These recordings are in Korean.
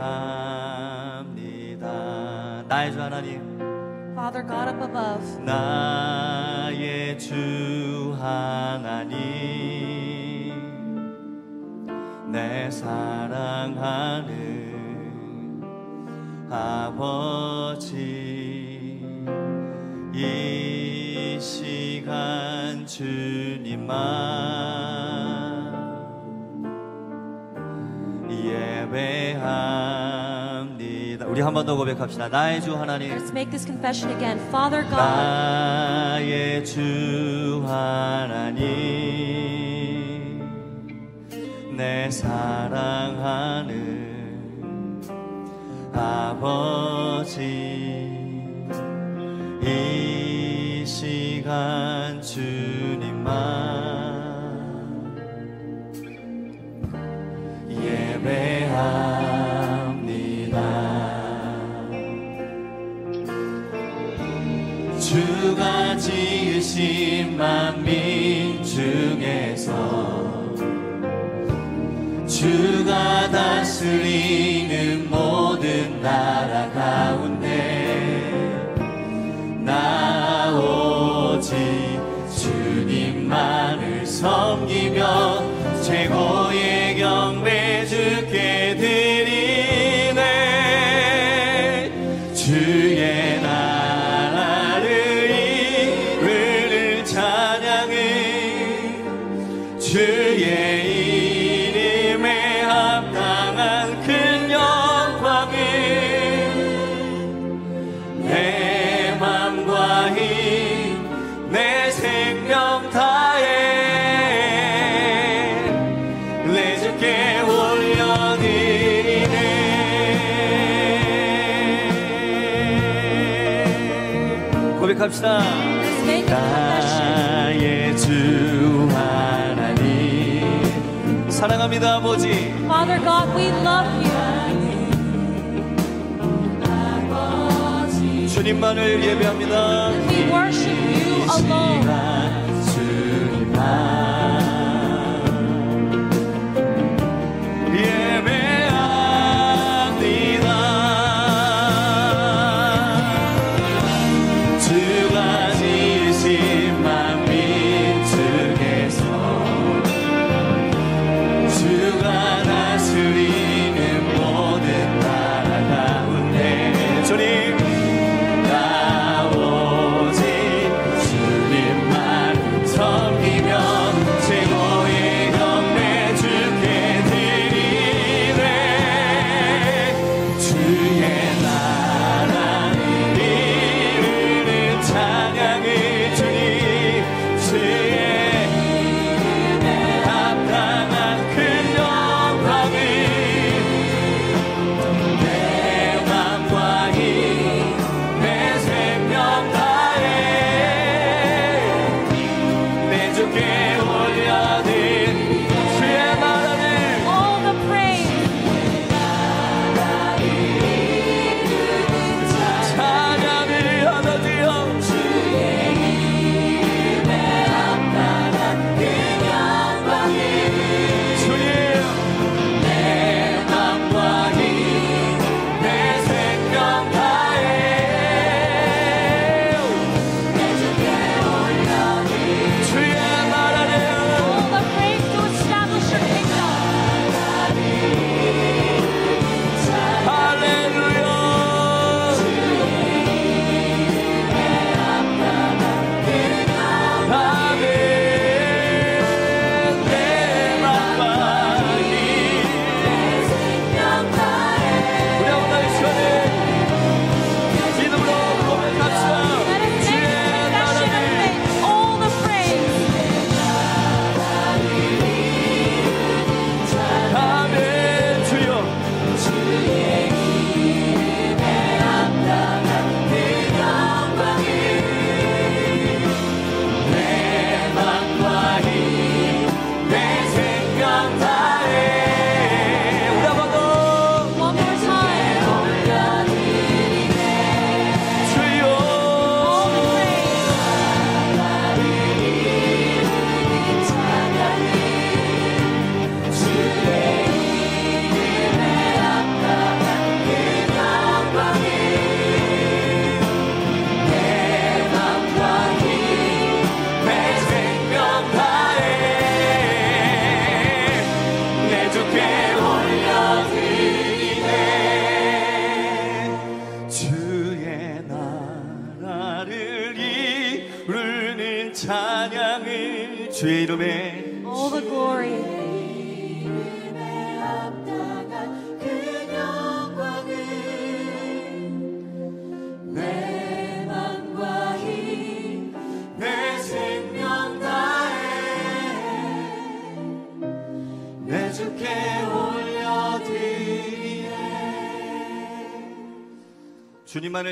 예배합니다. 나의 주 하나님, Father God up above, 나의 주 하나님, 내 사랑하는 아버지, 이 시간 주님만 우리 한 번 더 고백합시다. 나의 주 하나님. let's make this confession again. Father God, 나의 주 하나님 내 사랑하는 아버지 이 시간 주님만 예배합 주가 지으신 만민 중에서 주가 다스리는 모든 나라 가운데 고백합시다. 나의 주 하나님 사랑합니다 아버지 Father God, we love you. 주님만을 예배합니다 We worship you alone.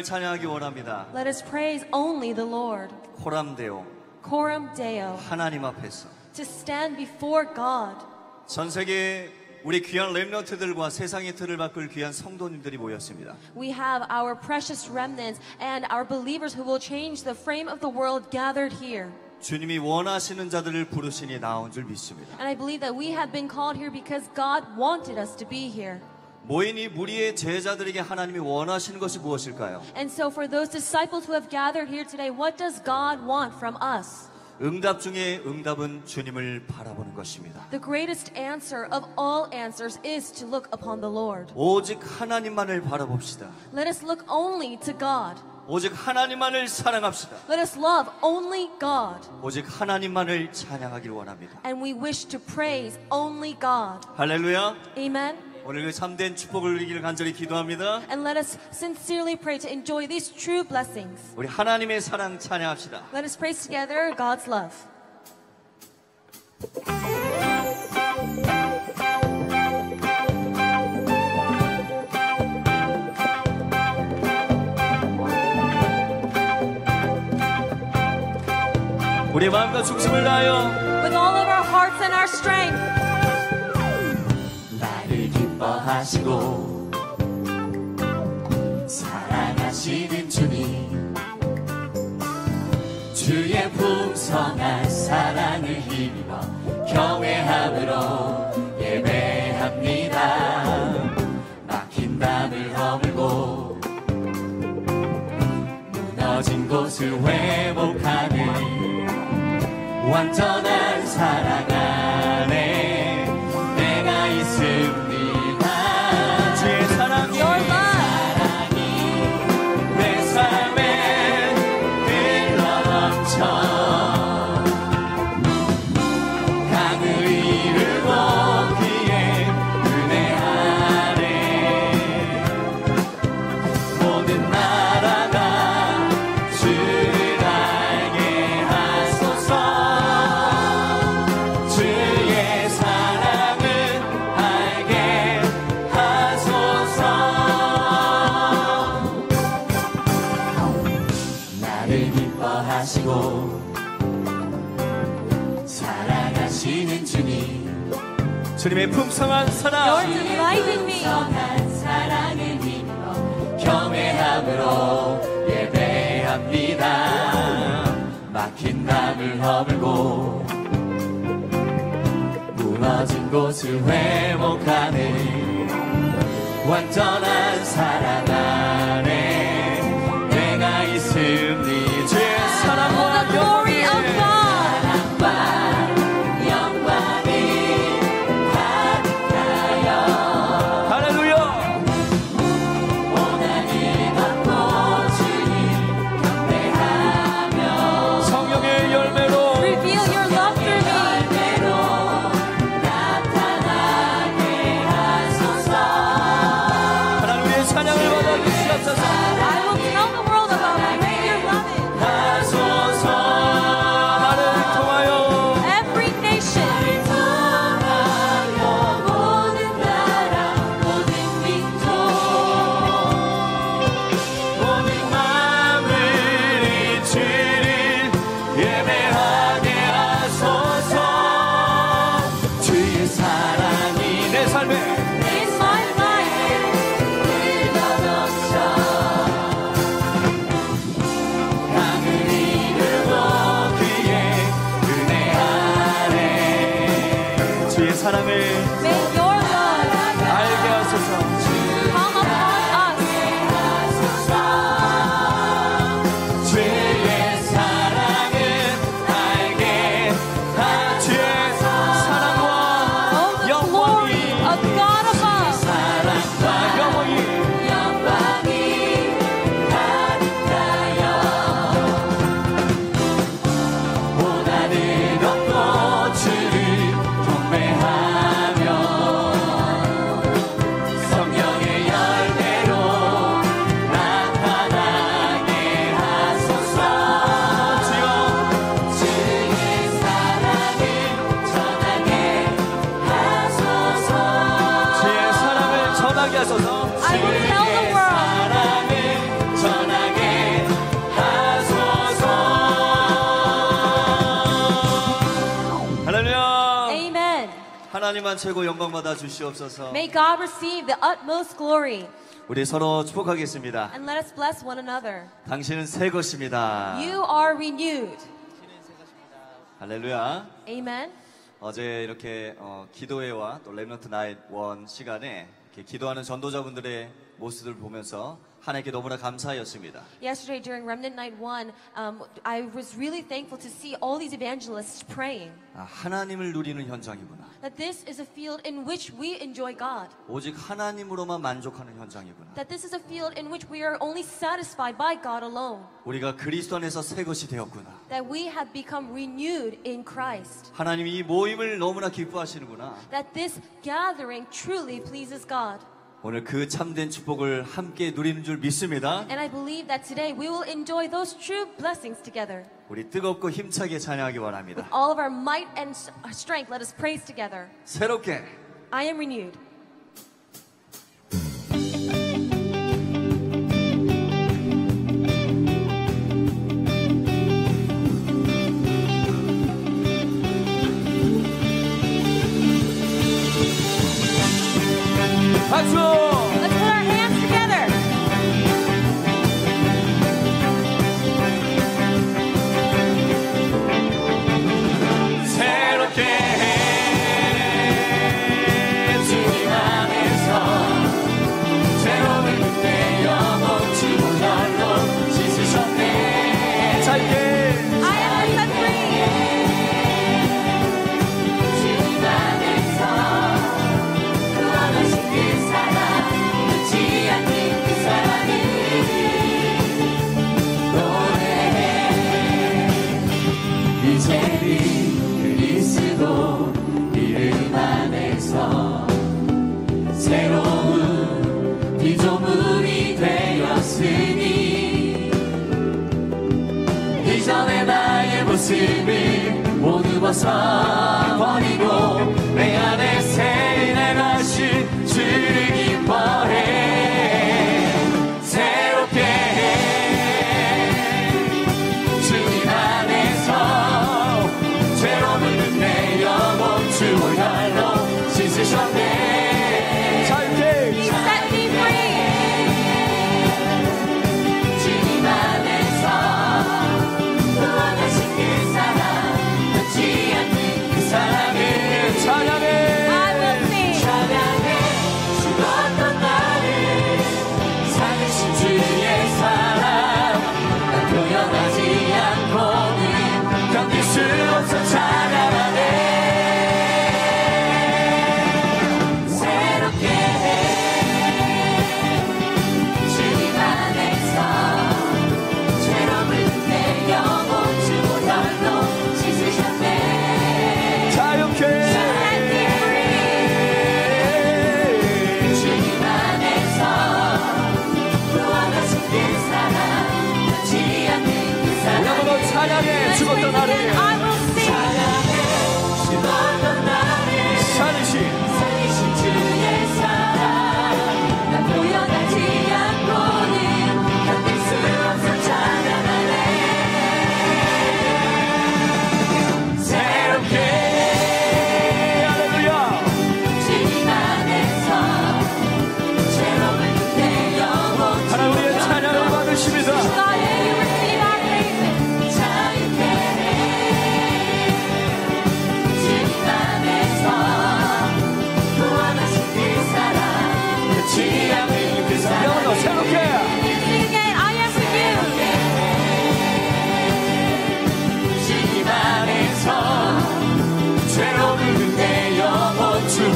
찬양하기 원합니다 Let us praise only the Lord. 코람데오 Coram Deo. 하나님 앞에서 To stand before God. 전 세계 우리 귀한 랩런트들과 세상의 틀을 바꿀 귀한 성도님들이 모였습니다. We have our precious remnants and our believers who will change the frame of the world gathered here. 주님이 원하시는 자들을 부르시니 나온 줄 믿습니다. And I believe that we have been called here because God wanted us to be here. 모인 이 무리의 제자들에게 하나님이 원하시는 것이 무엇일까요? And so, for those disciples who have gathered here today, what does God want from us? 응답 중에 응답은 주님을 바라보는 것입니다. The greatest answer of all answers is to look upon the Lord. 오직 하나님만을 바라봅시다. Let us look only to God. 오직 하나님만을 사랑합시다. Let us love only God. 오직 하나님만을 찬양하길 원합니다. And we wish to praise only God. 할렐루야. Amen. 오늘 그 참된 축복을 누리기를 간절히 기도합니다. And let us sincerely pray to enjoy these true blessings. 우리 하나님의 사랑 찬양합시다. Let us praise together God's love. 우리 마음과 중심을 다하여 With all of our hearts and our strength, 기뻐하시고 사랑하시는 주님 주의 풍성한 사랑을 힘입어 경외함으로 예배합니다. 막힌 담을 허물고 무너진 곳을 회복하는 완전한 사랑 안에 주님의 풍성한 사랑. Me. 사랑을 힘입어 경외함으로 예배합니다. 막힌 담을 허물고 무너진 곳을 회복하는 완전한 사랑 하나님만 최고 영광 받아 주시옵소서 May God receive the utmost glory. 우리 서로 축복하겠습니다 And let us bless one another. 당신은 새 것입니다 You are renewed. 할렐루야 Amen. 어제 이렇게 어, 기도회와 또 랩런트 나잇 원 시간에 이렇게 기도하는 전도자분들의 모습을 보면서 하나님께 너무나 감사하였습니다. Yesterday during Remnant Night 1, um, I was really thankful to see all these evangelists praying. 아, 하나님을 누리는 현장이구나. That this is a field in which we enjoy God. 오직 하나님으로만 만족하는 현장이구나. That this is a field in which we are only satisfied by God alone. 우리가 그리스도 안에서 새 것이 되었구나. That we have become renewed in Christ. 하나님이 이 모임을 너무나 기뻐하시는구나. That this gathering truly pleases God. 오늘 그 참된 축복을 함께 누리는 줄 믿습니다. And I believe that today we will enjoy those true blessings together. 우리 뜨겁고 힘차게 찬양하기 원합니다. All of our might and strength, let us praise together. 새롭게 I am renewed. 박수! 모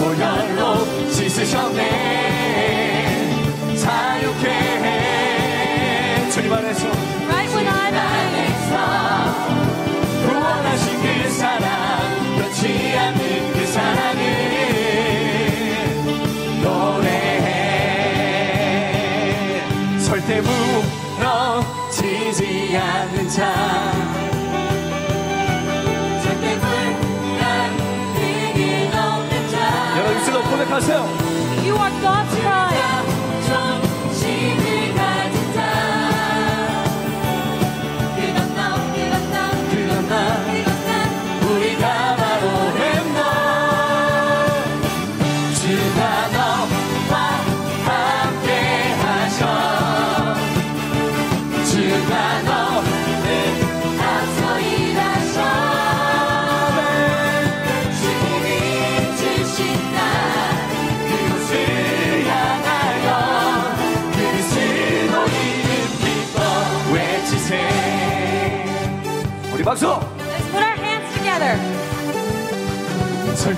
보혈로 씻으셨네. 자유케 해. 주님 안에서 Right when I'm 안에서 구원하신 그 사랑 변치 않는 그 사랑을 노래해 절대 무너지지 않는 자 You are God's bride.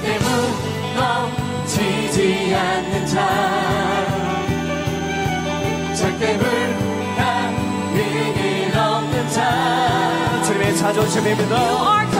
절대 무너지지 않는 자 절대 불가능이 없는 자 주님의 자존심입니다.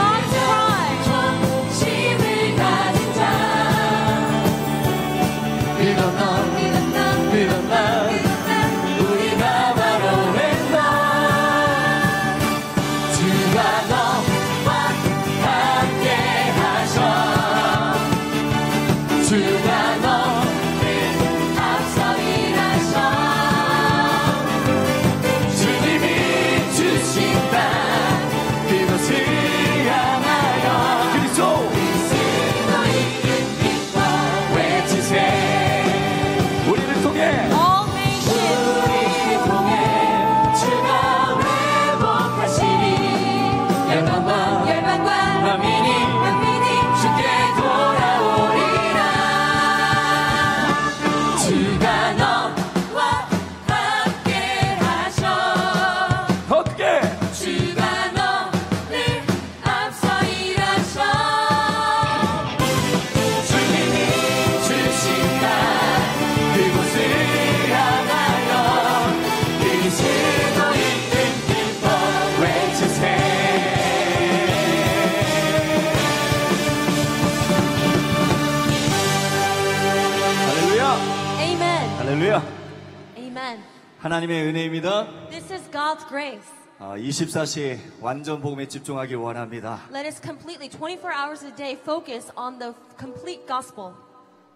하나님의 은혜입니다. This is God's grace. 아, 24시 완전 복음에 집중하길 원합니다. Let us completely, 24 hours a day, focus on the complete gospel.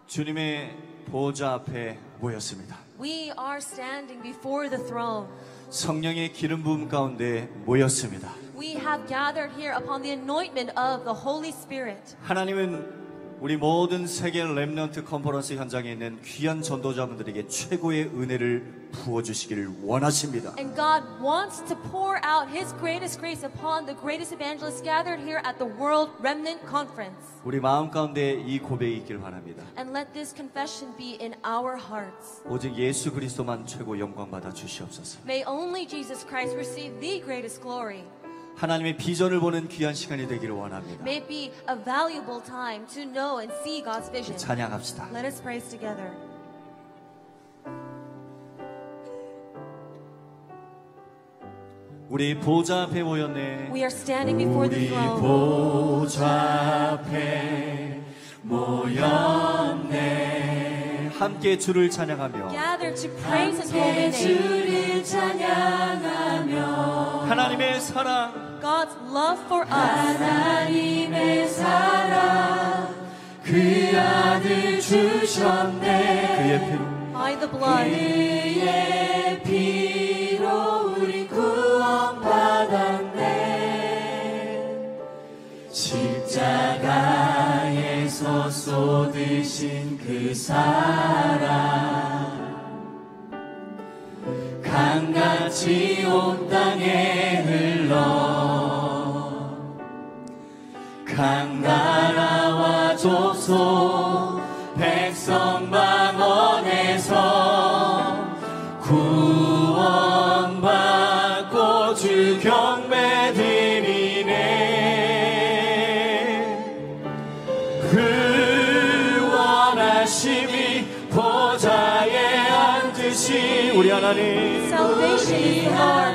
주님의 보좌 앞에 모였습니다. We are standing before the throne. 성령의 기름 부음 가운데 모였습니다. We have gathered here upon the anointment of the Holy Spirit. 하나님은 우리 모든 세계 Remnant Conference 현장에 있는 귀한 전도자분들에게 최고의 은혜를 부어주시기를 원하십니다. And God wants to pour out His greatest grace upon the greatest evangelists gathered here at the World Remnant Conference. 우리 마음 가운데 이 고백이 있길 바랍니다. And let this confession be in our hearts. 오직 예수 그리스도만 최고 영광 받아 주시옵소서. May only Jesus Christ receive the greatest glory. 하나님의 비전을 보는 귀한 시간이 되기를 원합니다. May it be a valuable time to know and see God's vision. 찬양합시다. Let us praise together. 우리 보좌 앞에 모였네. We are standing before the 우리 throne. 보좌 앞에 모였네. 함께 주를 찬양하며 Gather to praise His holy name. 주를 찬양하며 하나님의 사랑 God's love for us. 하나님의 사랑 그 아들 주셨네 그의 피로 By the blood. 그의 쏟으신 그 사랑. 강같이 온 땅에 흘러 강나라와 좁소 백성 Salvation is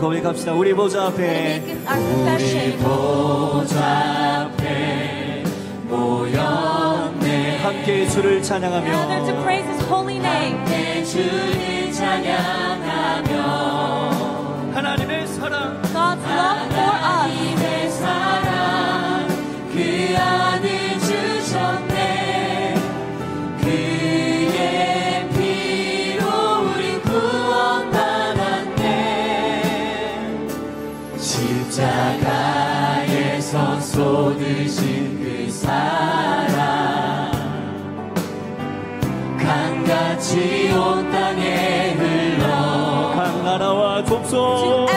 거기 갑시다. 우리 보좌 앞에. 우리 보좌 앞에 모였네. 함께 주를 찬양하며. 함께 주를 찬양하며. 하나님의 사랑. God's love for us. 하나님의 사랑. 그 모드신 그 사랑. 강같이 온 땅에 흘러. 각 나라와 족속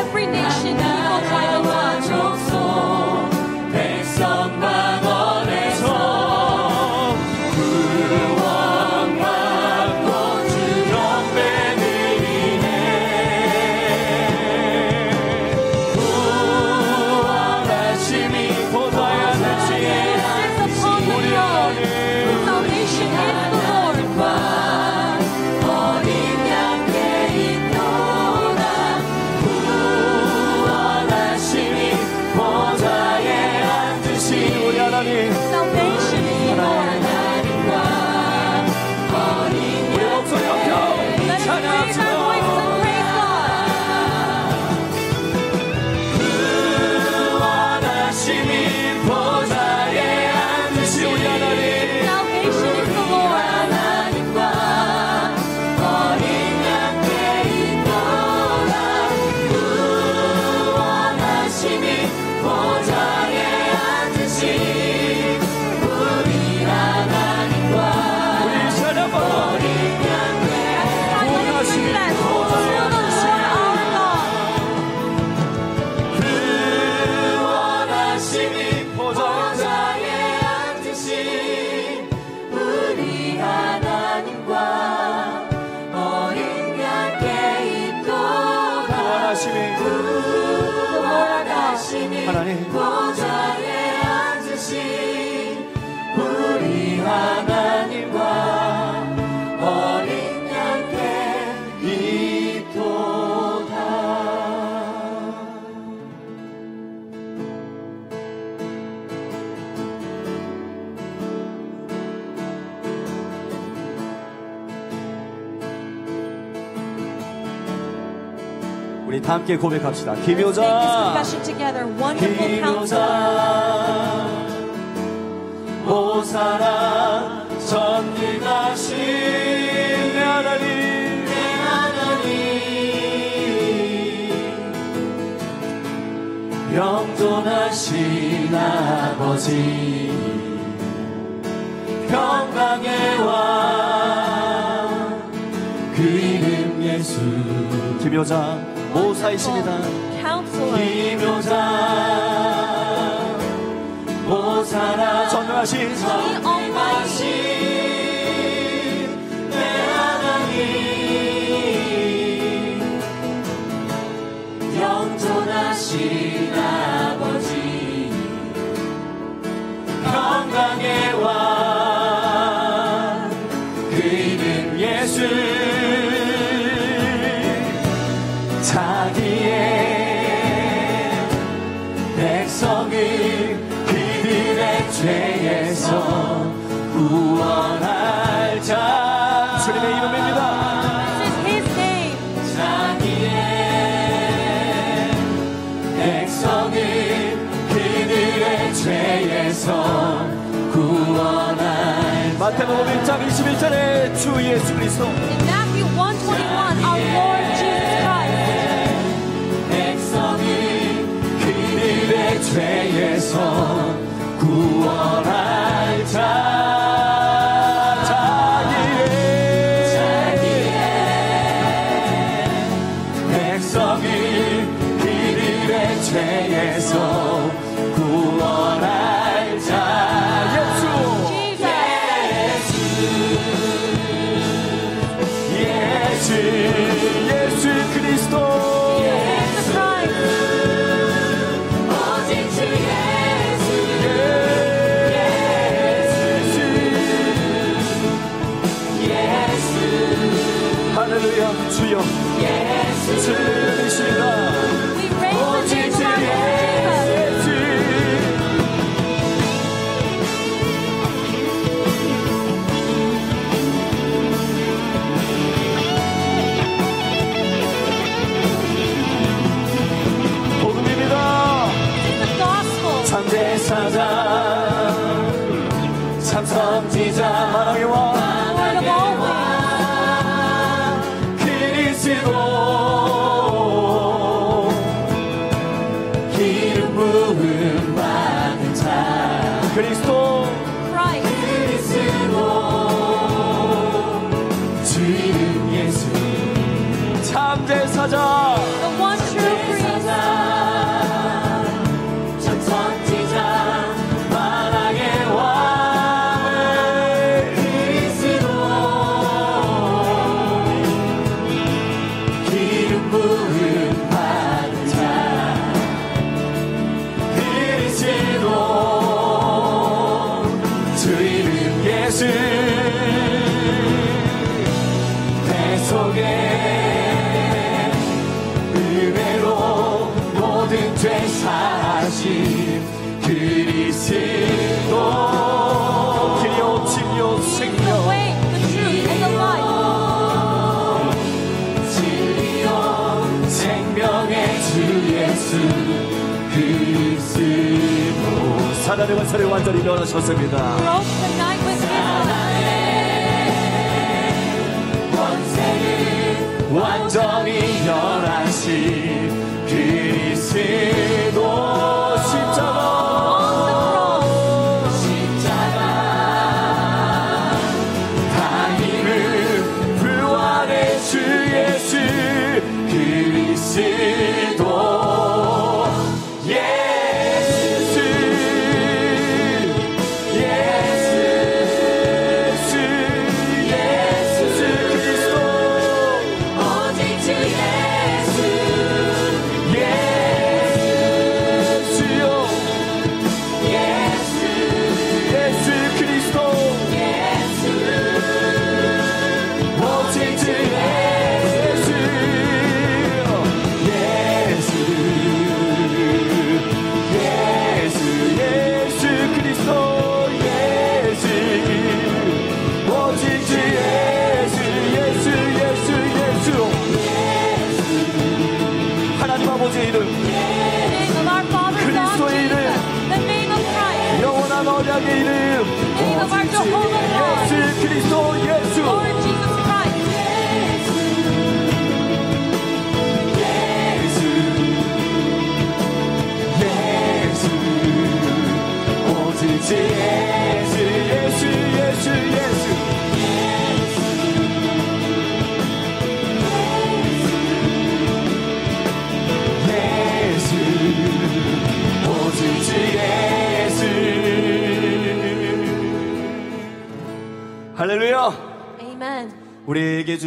함께 고백합시다. 김효자. 김효자. 오사랑 전일 가신 내 하나님. 내 하나님. 영존하신 아버지. 평강의 왕. 그 이름 예수. 김효자. 모사이십니다. 기묘자 모사라. 전능하신 전능하신 내 하나님. 영존하신 아버지. 평강의 왕. Jesus Cristo.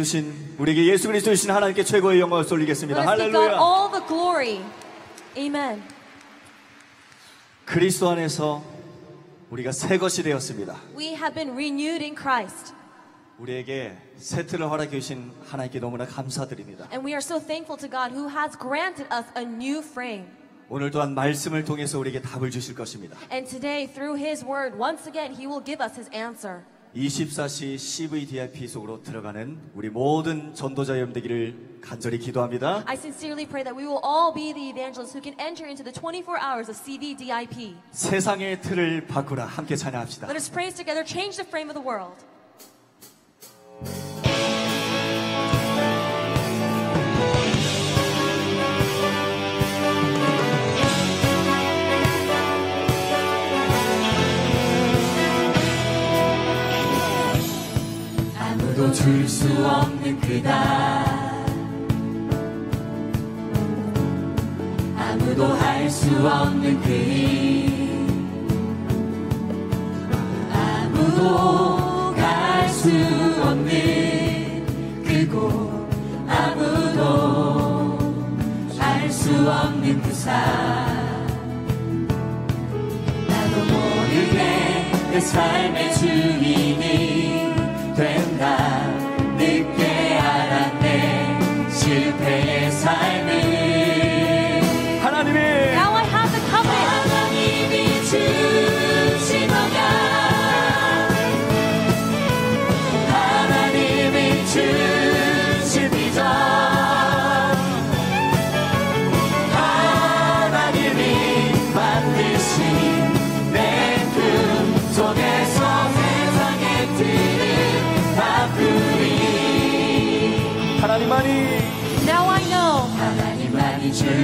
주신 우리에게 예수 그리스도 주신 하나님께 최고의 영광을 돌리겠습니다 할렐루야 all the glory. Amen. 그리스도 안에서 우리가 새 것이 되었습니다. We have been renewed in Christ. 우리에게 세트를 허락해 주신 하나님께 너무나 감사드립니다. And we are so thankful to God who has granted us a new frame. 오늘 또한 말씀을 통해서 우리에게 답을 주실 것입니다. And today, through His word, once again, He will give us His answer. 24시 CVDIP 속으로 들어가는 우리 모든 전도자 여러분 되기를 간절히 기도합니다. I sincerely pray that we will all be the evangelists who can enter into the 24 hours of CVDIP. 세상의 틀을 바꾸라 함께 찬양합시다. Let us praise together, change the frame of the world. 아무도 줄 수 없는 그다 아무도 할 수 없는 그일 아무도 갈 수 없는 그곳 아무도 할수 없는 그산 나도 모르게 내 삶의 주인이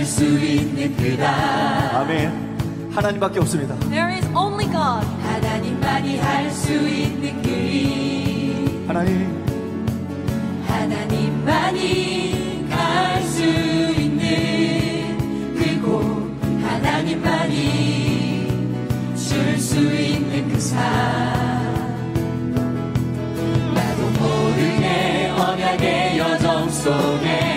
수 있는 그다 아멘 하나님밖에 없습니다. There is only God. 하나님만이 할 수 있는 그 일. 하나님 하나님만이 갈 수 있는 그곳 하나님만이 줄 수 있는 그 삶 나도 모르게 언약의 여정 속에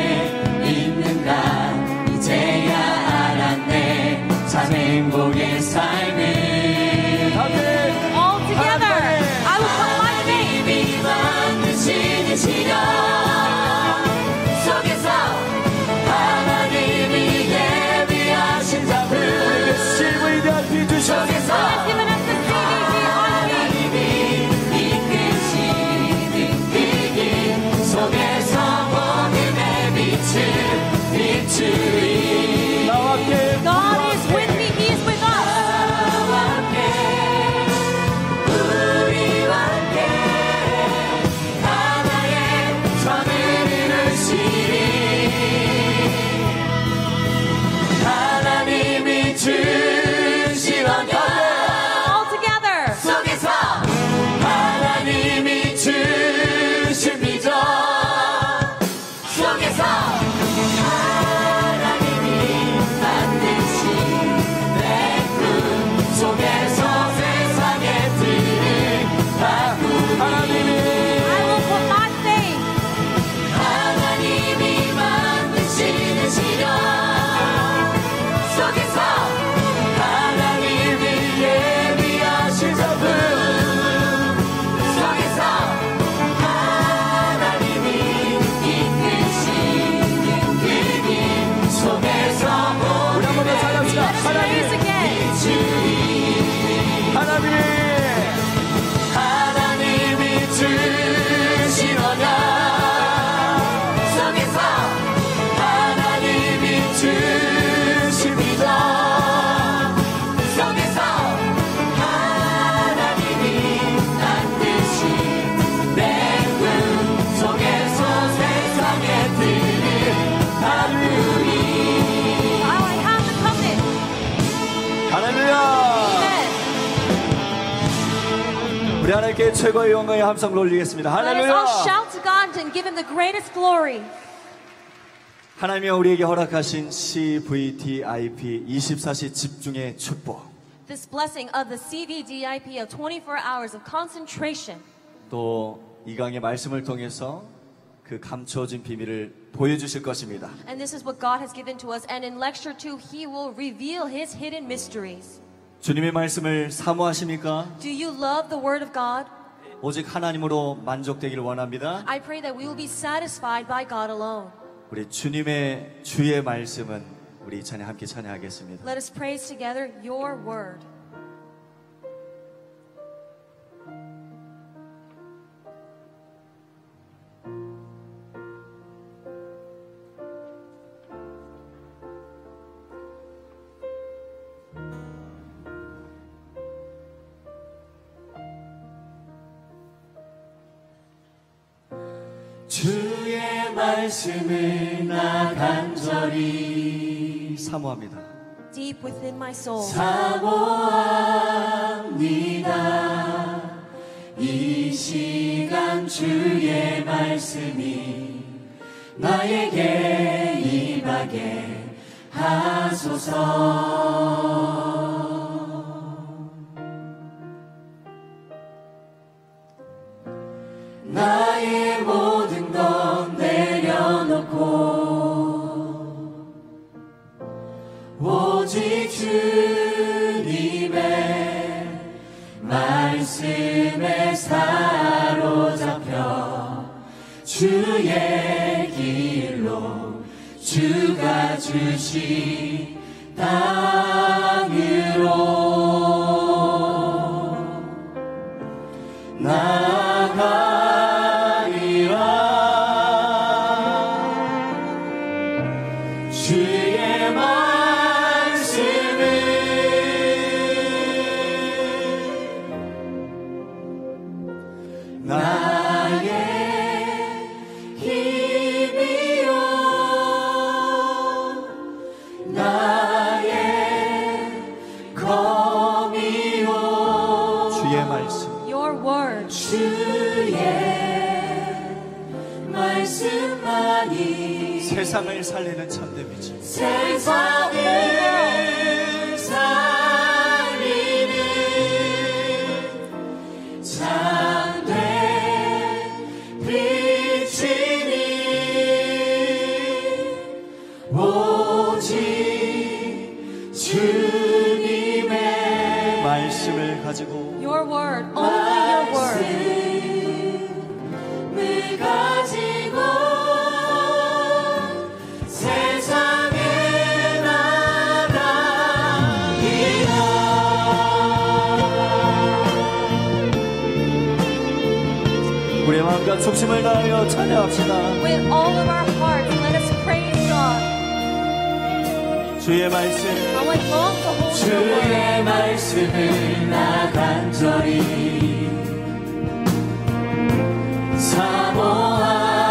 하나님께 최고의 영광의 함성을 올리겠습니다. Let us all 할렐루야. shout to God and give Him the greatest glory. 하나님이 우리에게 허락하신 CVDIP 24시 집중의 축복. This blessing of the CVDIP of 24 hours of concentration. 또 이 강의 말씀을 통해서 그 감추어진 비밀을 보여주실 것입니다. And this is what God has given to us. And in lecture two, He will reveal His hidden mysteries. 주님의 말씀을 사모하십니까? Do you love the Word of God? 오직 하나님으로 만족되기를 원합니다. I pray that we will be satisfied by God alone. 우리 주님의 주의 말씀은 우리 이 찬양 함께 찬양하겠습니다. Let us praise together your Word. 말씀을 나 간절히 사모합니다. Deep within my soul. 사모합니다 이 시간 주의 말씀이 나에게 임하게 하소서 주가 주 찬양합시다. With all of our hearts, let us praise God. 주의 말씀, I want all the whole 주의 말씀을 나 간절히 사모합니다.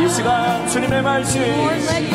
이 시간 주님의 말씀. Lord, let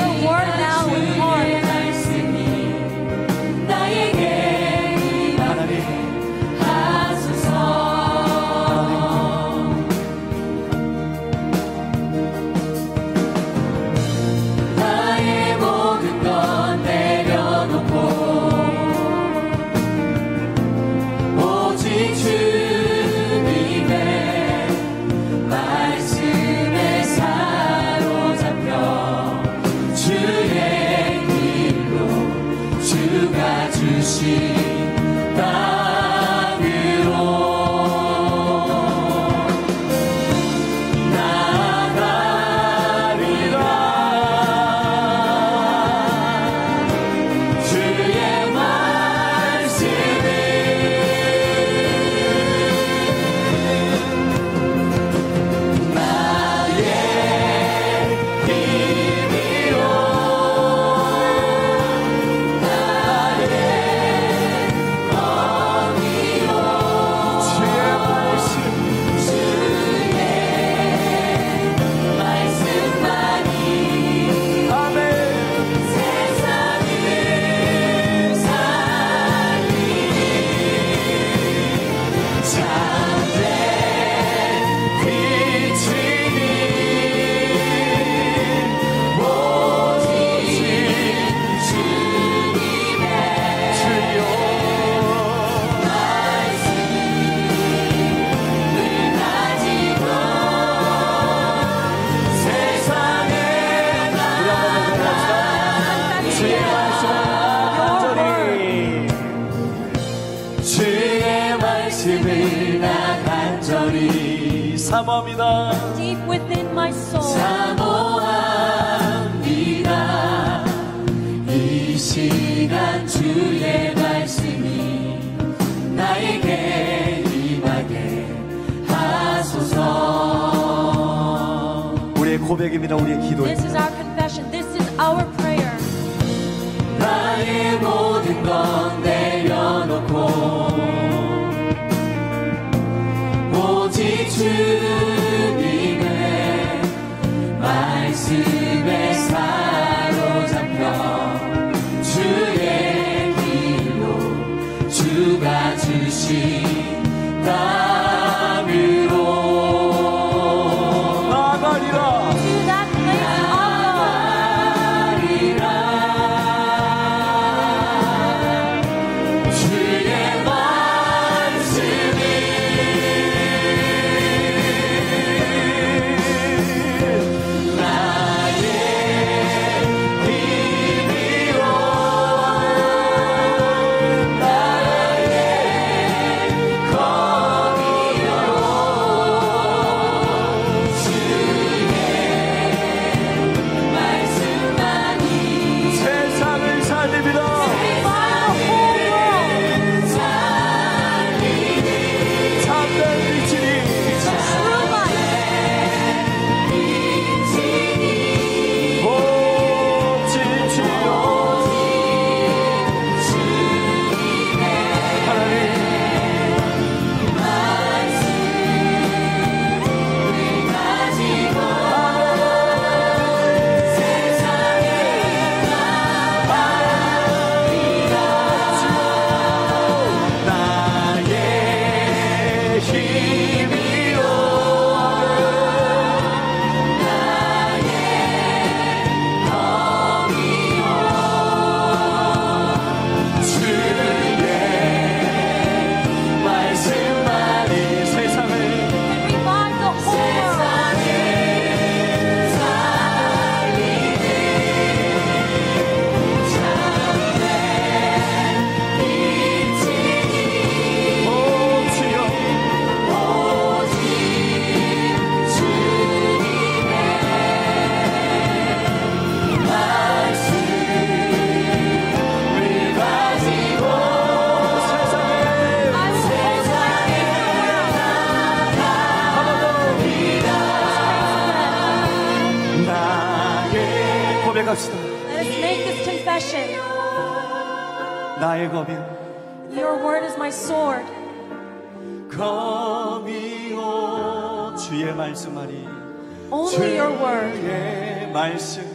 주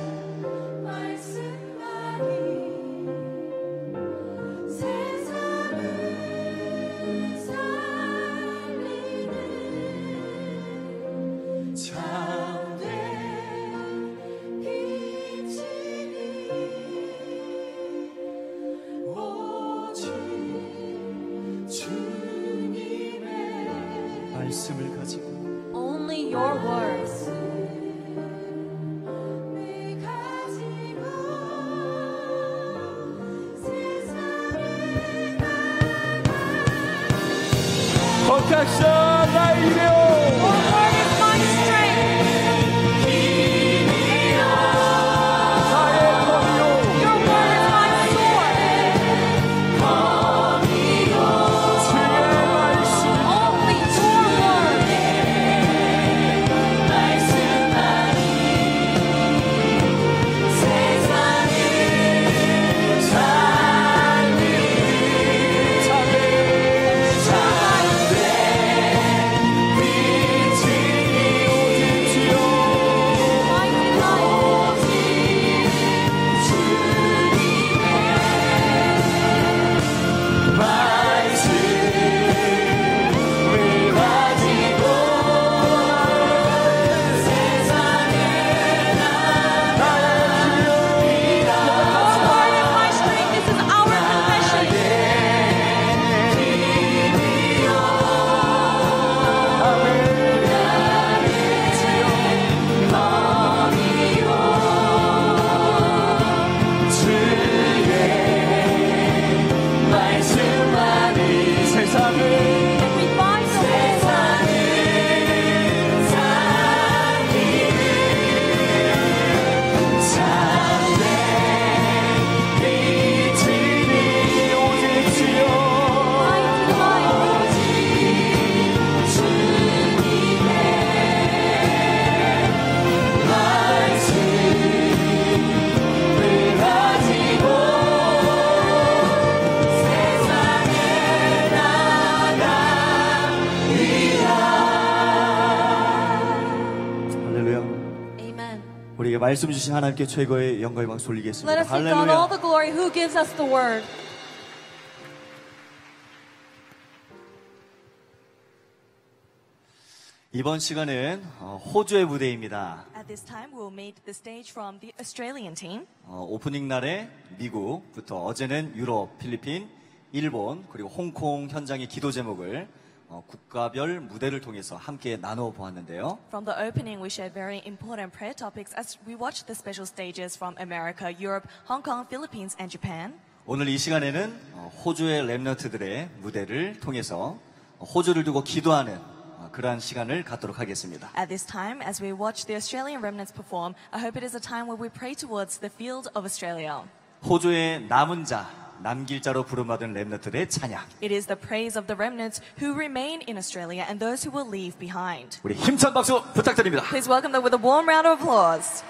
말씀 주신 하나님께 최고의 영광의 박수 올리겠습니다 Let us give God all the glory who gives us the word. 이번 시간은 어, 호주의 무대입니다 At this time, we'll meet the stage from the Australian team. 어, 오프닝 날에 미국부터 어제는 유럽, 필리핀, 일본 그리고 홍콩 현장의 기도 제목을 어, 국가별 무대를 통해서 함께 나누어 보았는데요. From the opening, we shared very important prayer topics as we watched the special stages from America, Europe, Hong Kong, Philippines, and Japan. 오늘 이 시간에는 어, 호주의 랩너트들의 무대를 통해서 어, 호주를 두고 기도하는 어, 그러한 시간을 갖도록 하겠습니다. At this time, as we watch the Australian remnants perform, I hope it is a time where we pray towards the field of Australia. 호주의 남은 자, 남길 자로 부름받은 랩너트들의 찬양. It is the praise of the remnants who remain in Australia and those who will leave behind. 우리 힘찬 박수 부탁드립니다. Please welcome them with a warm round of applause.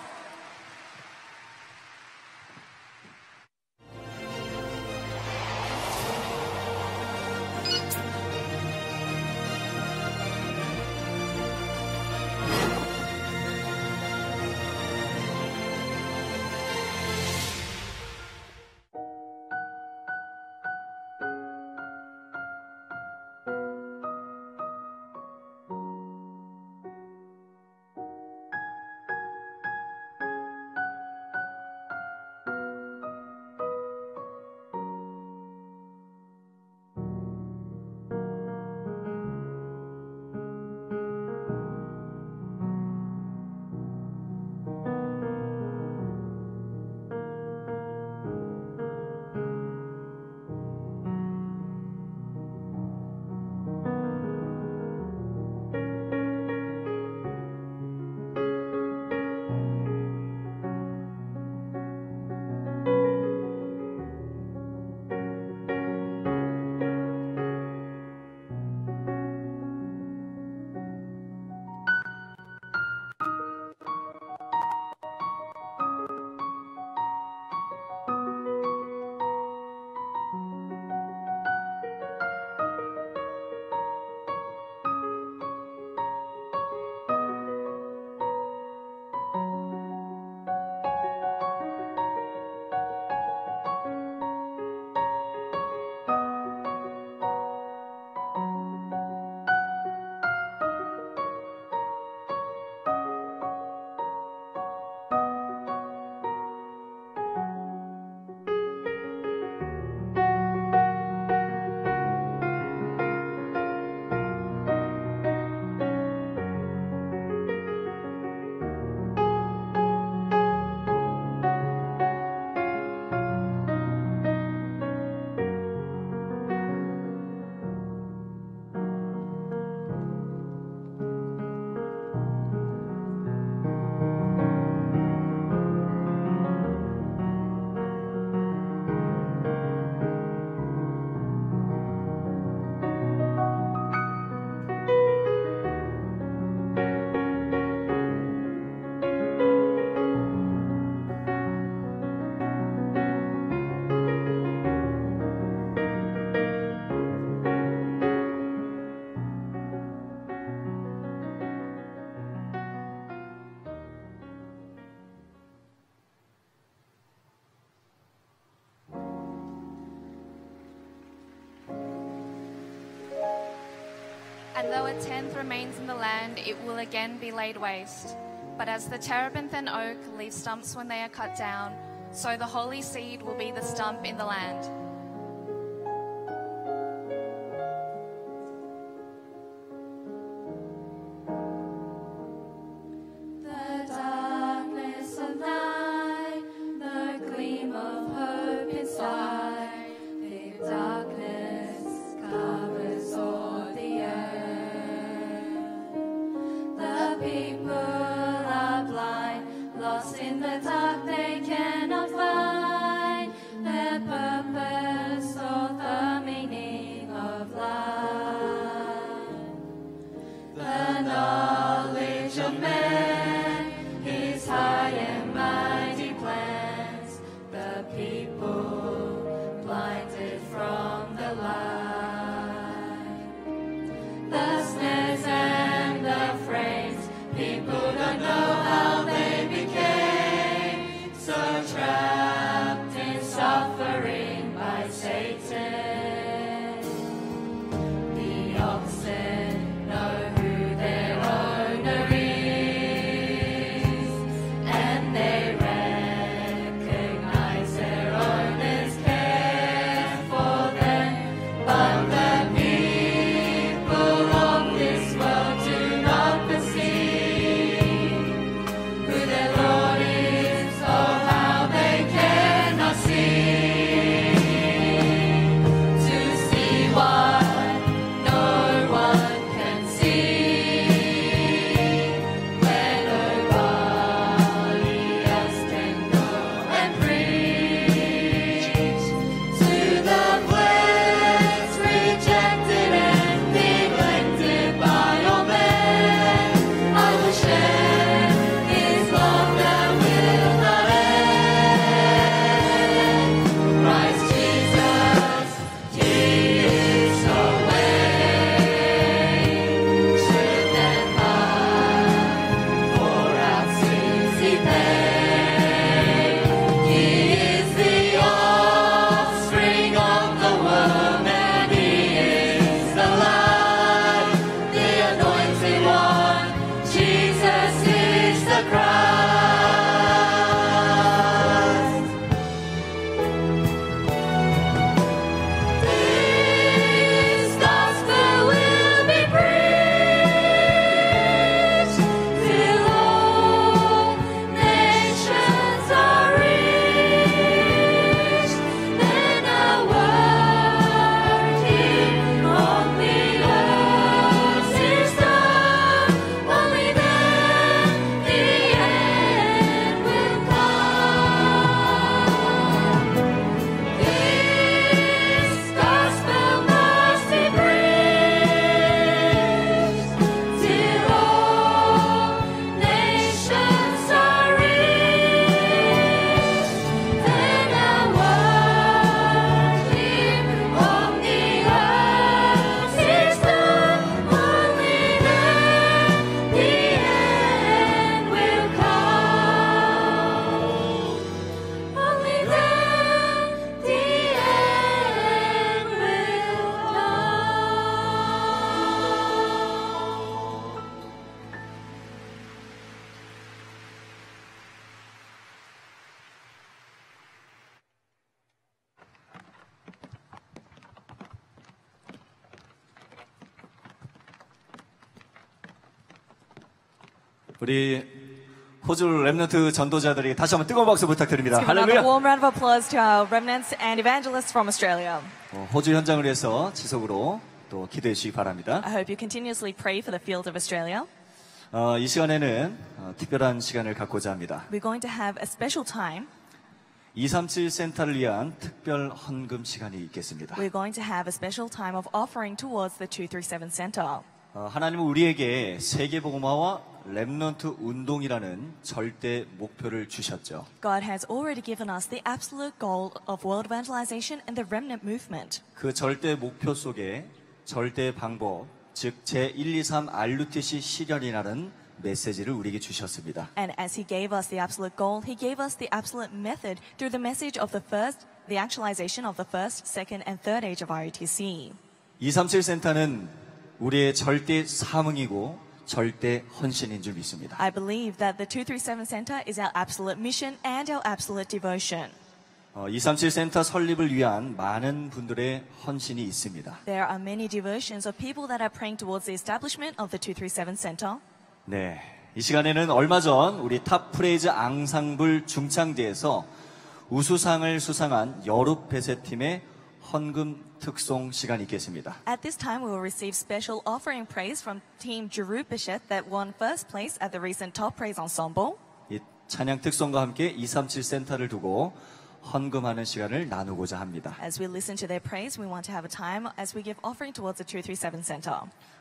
Tenth remains in the land, it will again be laid waste. But as the terebinth and oak leave stumps when they are cut down, so the holy seed will be the stump in the land. 우리 호주 랩런트 전도자들이 다시 한번 뜨거운 박수 부탁드립니다. 할렐루야. warm round of applause to our remnants and evangelists from Australia. 어, 호주 현장을 위해서 지속으로 또 기도해 주시기 바랍니다. I hope you continuously pray for the field of Australia. 어, 이 시간에는 어, 특별한 시간을 갖고자 합니다. We're going to have a special time. 237 센터를 위한 특별 헌금 시간이 있겠습니다. We're going to have a special time of offering towards the 237 Center. 어, 하나님은 우리에게 세계 복음화와 랩런트 운동이라는 절대 목표를 주셨죠. God has already given us the absolute goal of world evangelization and the remnant movement. 그 절대 목표 속에 절대 방법, 즉 제123 RUTC 실현이라는 메시지를 우리에게 주셨습니다. And as He gave us the absolute goal, He gave us the absolute method through the message of the first, the actualization of the first, second, and third age of RUTC. 237 센터는 우리의 절대 사명이고 절대 헌신인 줄 믿습니다. I believe that the 237 Center is our absolute mission and our absolute devotion. 어, 237 센터 설립을 위한 많은 분들의 헌신이 있습니다. There are many devotions of people that are praying towards the establishment of the 237 Center. 네. 이 시간에는 얼마 전 우리 탑 프레이즈 앙상블 중창대에서 우수상을 수상한 여룹 배세팀의 헌금 특송 시간이 있겠습니다. At this time, we will receive special offering praise from Team Jeru Bichette that won first place at the recent Top Praise Ensemble. 이 찬양 특송과 함께 237 센터를 두고 헌금하는 시간을 나누고자 합니다. As we listen to their praise, we want to have a time as we give offering towards the 237 Center.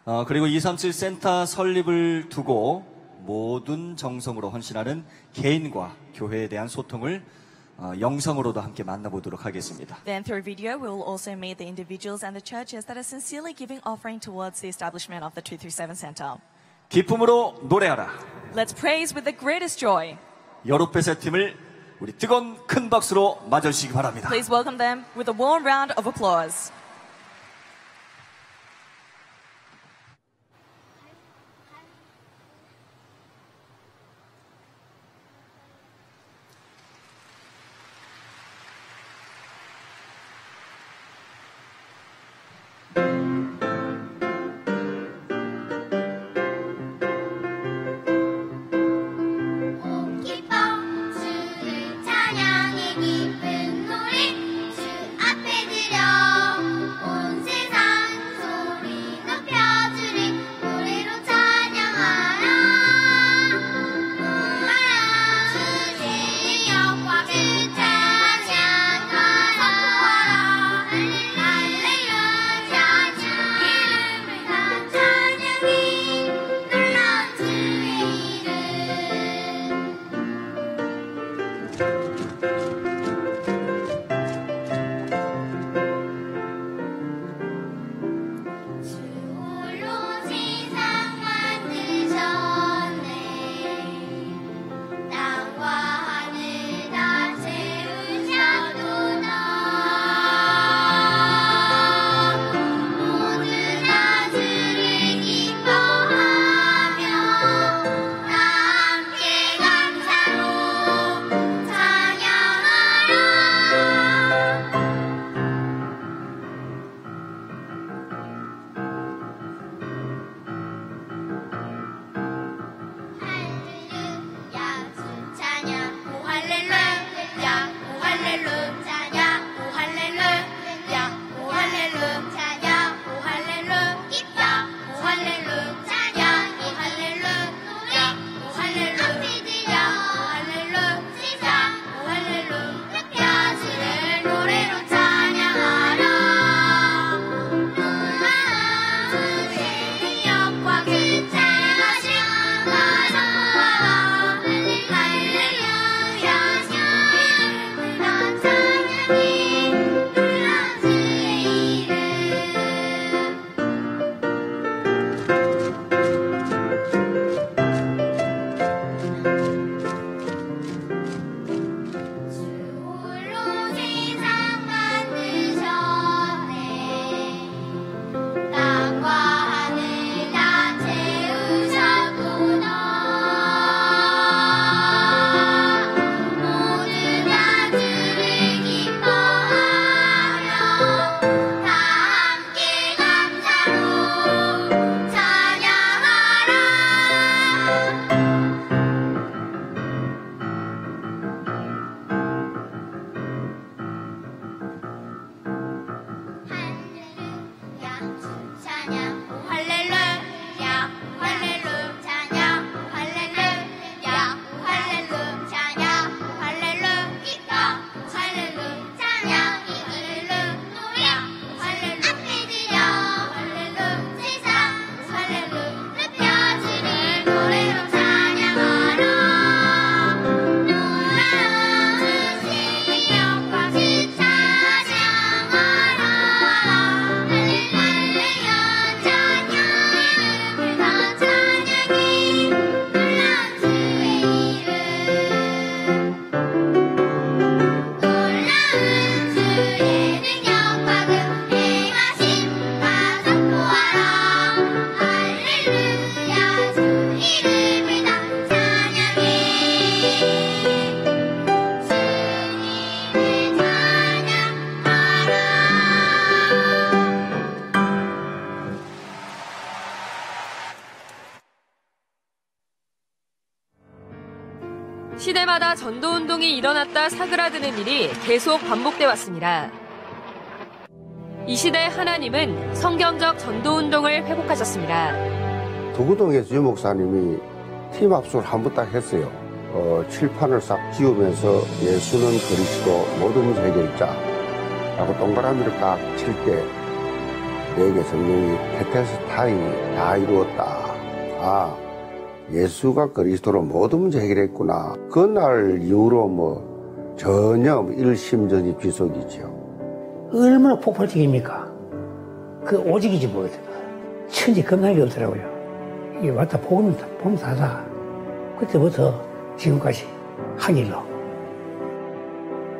어, 그리고 237 센터 설립을 두고 모든 정성으로 헌신하는 개인과 교회에 대한 소통을 어, 영상으로도 함께 만나보도록 하겠습니다. Then through video, we will also meet the individuals and the churches that are sincerely giving offering towards the establishment of the 237 Center. 기쁨으로 노래하라. Let's praise with the greatest joy. 여롭배세 팀을 우리 뜨거운 큰 박수로 맞아주시기 바랍니다. Please welcome them with a warm round of applause. 전도 운동이 일어났다 사그라드는 일이 계속 반복돼 왔습니다. 이 시대 하나님은 성경적 전도 운동을 회복하셨습니다. 도구동에서 유 목사님이 팀 합숙을 한 번 딱 했어요. 어, 칠판을 싹 지우면서 예수는 그리스도 모든 세계자 라고 동그라미를 딱 칠 때 내게 성령이 테테스 타이 다 이루었다. 아, 예수가 그리스도로 모든 문제 해결했구나. 그날 이후로 뭐 전혀 일심전이 비속이죠. 얼마나 폭발적입니까? 그 오직이지 뭐겠어요. 천지 겁나게 없더라고요. 이게 왔다 복음, 복음 사사. 그때부터 지금까지 한 일로.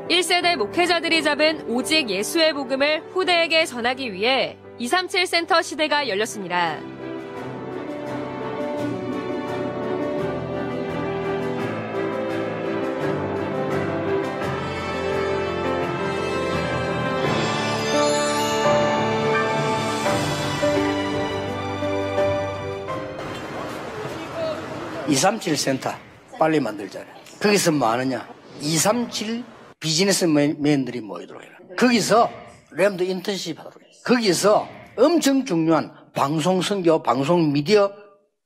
1세대 목회자들이 잡은 오직 예수의 복음을 후대에게 전하기 위해 237 센터 시대가 열렸습니다. (237) 센터 빨리 만들잖아요 거기서 뭐 하느냐? (237) 비즈니스맨들이 모이도록 해라. 거기서 램도 인턴십 하도록 해라. 거기서 엄청 중요한 방송 선교 방송 미디어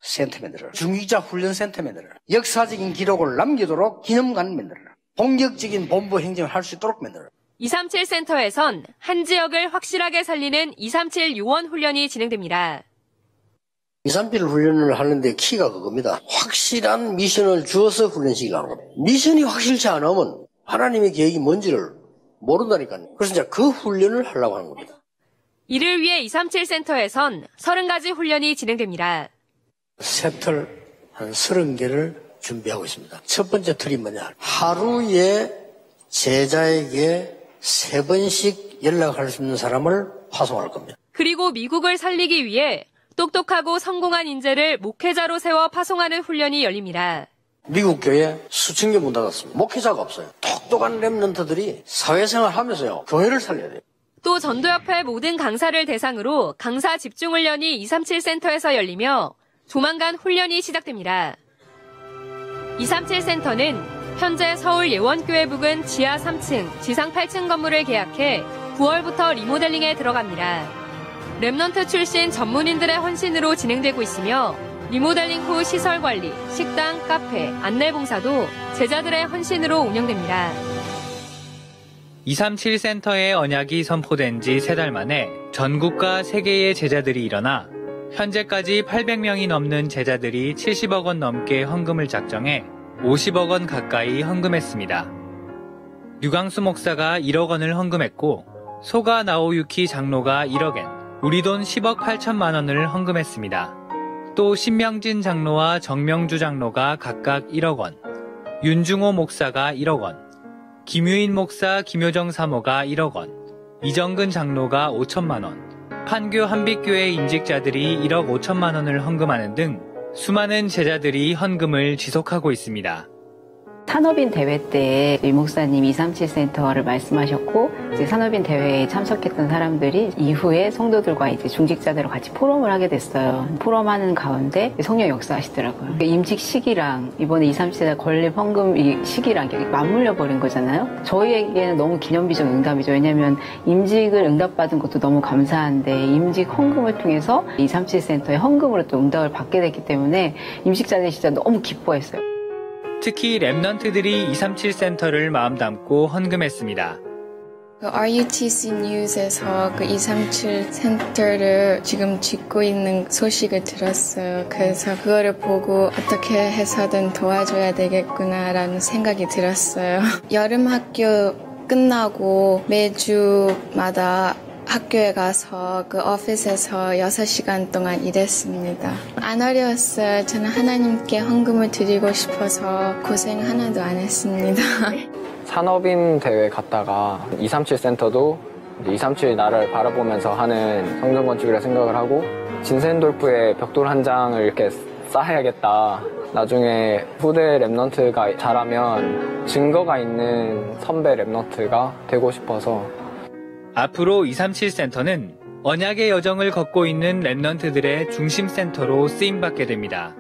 센터 만들어라. 중직자 훈련 센터 만들어라. 역사적인 기록을 남기도록 기념관 만들어라. 본격적인 본부 행정을 할 수 있도록 만들어라. 237 센터에선 한 지역을 확실하게 살리는 237 요원 훈련이 진행됩니다. 237 훈련을 하는데 키가 그겁니다. 확실한 미션을 주어서 훈련시키는 겁니다. 미션이 확실치 않으면 하나님의 계획이 뭔지를 모른다니까요. 그래서 이제 그 훈련을 하려고 하는 겁니다. 이를 위해 237 센터에선 30가지 훈련이 진행됩니다. 세틀 한 30개를 준비하고 있습니다. 첫 번째 틀이 뭐냐. 하루에 제자에게 세 번씩 연락할 수 있는 사람을 파송할 겁니다. 그리고 미국을 살리기 위해 똑똑하고 성공한 인재를 목회자로 세워 파송하는 훈련이 열립니다. 미국 교회 수천 개 문 닫았습니다. 목회자가 없어요. 똑똑한 랩런트들이 사회생활 하면서요. 교회를 살려야 돼요. 또 전도협회 모든 강사를 대상으로 강사 집중 훈련이 237 센터에서 열리며 조만간 훈련이 시작됩니다. 237 센터는 현재 서울 예원교회 부근 지하 3층, 지상 8층 건물을 계약해 9월부터 리모델링에 들어갑니다. Remnant 출신 전문인들의 헌신으로 진행되고 있으며 리모델링 후 시설 관리, 식당, 카페, 안내 봉사도 제자들의 헌신으로 운영됩니다. 237 센터의 언약이 선포된 지 세 달 만에 전국과 세계의 제자들이 일어나 현재까지 800명이 넘는 제자들이 70억 원 넘게 헌금을 작정해 50억 원 가까이 헌금했습니다. 유광수 목사가 1억 원을 헌금했고 소가 나오유키 장로가 1억엔, 우리 돈 10억 8천만 원을 헌금했습니다. 또 신명진 장로와 정명주 장로가 각각 1억 원, 윤중호 목사가 1억 원, 김유인 목사 김효정 사모가 1억 원, 이정근 장로가 5천만 원, 판교 한빛교회 임직자들이 1억 5천만 원을 헌금하는 등 수많은 제자들이 헌금을 지속하고 있습니다. 산업인 대회 때이 목사님 237 센터를 말씀하셨고 이제 산업인 대회에 참석했던 사람들이 이후에 성도들과 이제 중직자들과 같이 포럼을 하게 됐어요. 포럼하는 가운데 성령 역사하시더라고요. 임직 시기랑 이번에 237 건립 헌금 이 시기랑 맞물려 버린 거잖아요. 저희에게는 너무 기념비적 응답이죠. 왜냐하면 임직을 응답받은 것도 너무 감사한데 임직 헌금을 통해서 237 센터의 헌금으로 또 응답을 받게 됐기 때문에 임직자들이 진짜 너무 기뻐했어요. 특히 Remnant들이 237 센터를 마음 담고 헌금했습니다. 그 RUTC 뉴스에서 그 237 센터를 지금 짓고 있는 소식을 들었어요. 그래서 그거를 보고 어떻게 해서든 도와줘야 되겠구나라는 생각이 들었어요. 여름 학교 끝나고 매주마다 학교에 가서 그 오피스에서 6시간 동안 일했습니다. 안 어려웠어요. 저는 하나님께 헌금을 드리고 싶어서 고생 하나도 안 했습니다. 산업인 대회 갔다가 237 센터도 237 나라를 바라보면서 하는 성전 건축이라 생각을 하고 진젠도르프의 벽돌 한 장을 이렇게 쌓아야겠다. 나중에 후대 Remnant가 잘하면 증거가 있는 선배 Remnant가 되고 싶어서 앞으로 237 센터는 언약의 여정을 걷고 있는 랩넌트들의 중심 센터로 쓰임받게 됩니다.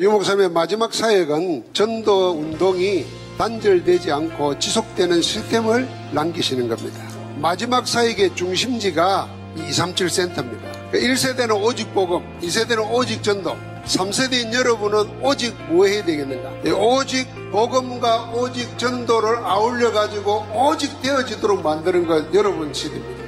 유 목사님의 마지막 사역은 전도 운동이 단절되지 않고 지속되는 시스템을 남기시는 겁니다. 마지막 사역의 중심지가 237 센터입니다. 1세대는 오직 복음, 2세대는 오직 전도, 3세대인 여러분은 오직 뭐 해야 되겠는가? 오직 복음과 오직 전도를 아울려 가지고 오직 되어지도록 만드는 것 여러분 시대입니다.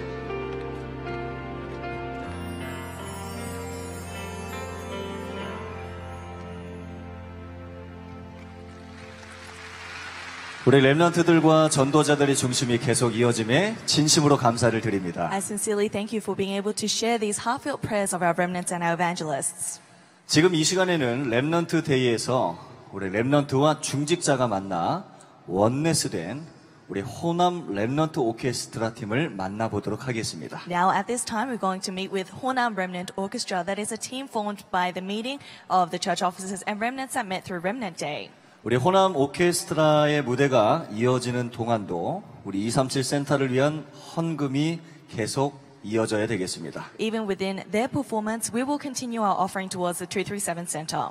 우리 랩런트들과 전도자들의 중심이 계속 이어짐에 진심으로 감사를 드립니다. I sincerely thank you for being able to share these heartfelt prayers of our remnants and our evangelists. 지금 이 시간에는 랩런트 데이에서 우리 랩런트와 중직자가 만나 원네스 된 우리 호남 랩런트 오케스트라 팀을 만나보도록 하겠습니다. Now, at this time, we're going to meet with Honam Remnant Orchestra. That is a team formed by the meeting of the church officers and remnants that met through Remnant Day. 우리 호남 오케스트라의 무대가 이어지는 동안도 우리 237 센터를 위한 헌금이 계속 이어져야 되겠습니다. Even within their performance, we will continue our offering towards the 237 Center.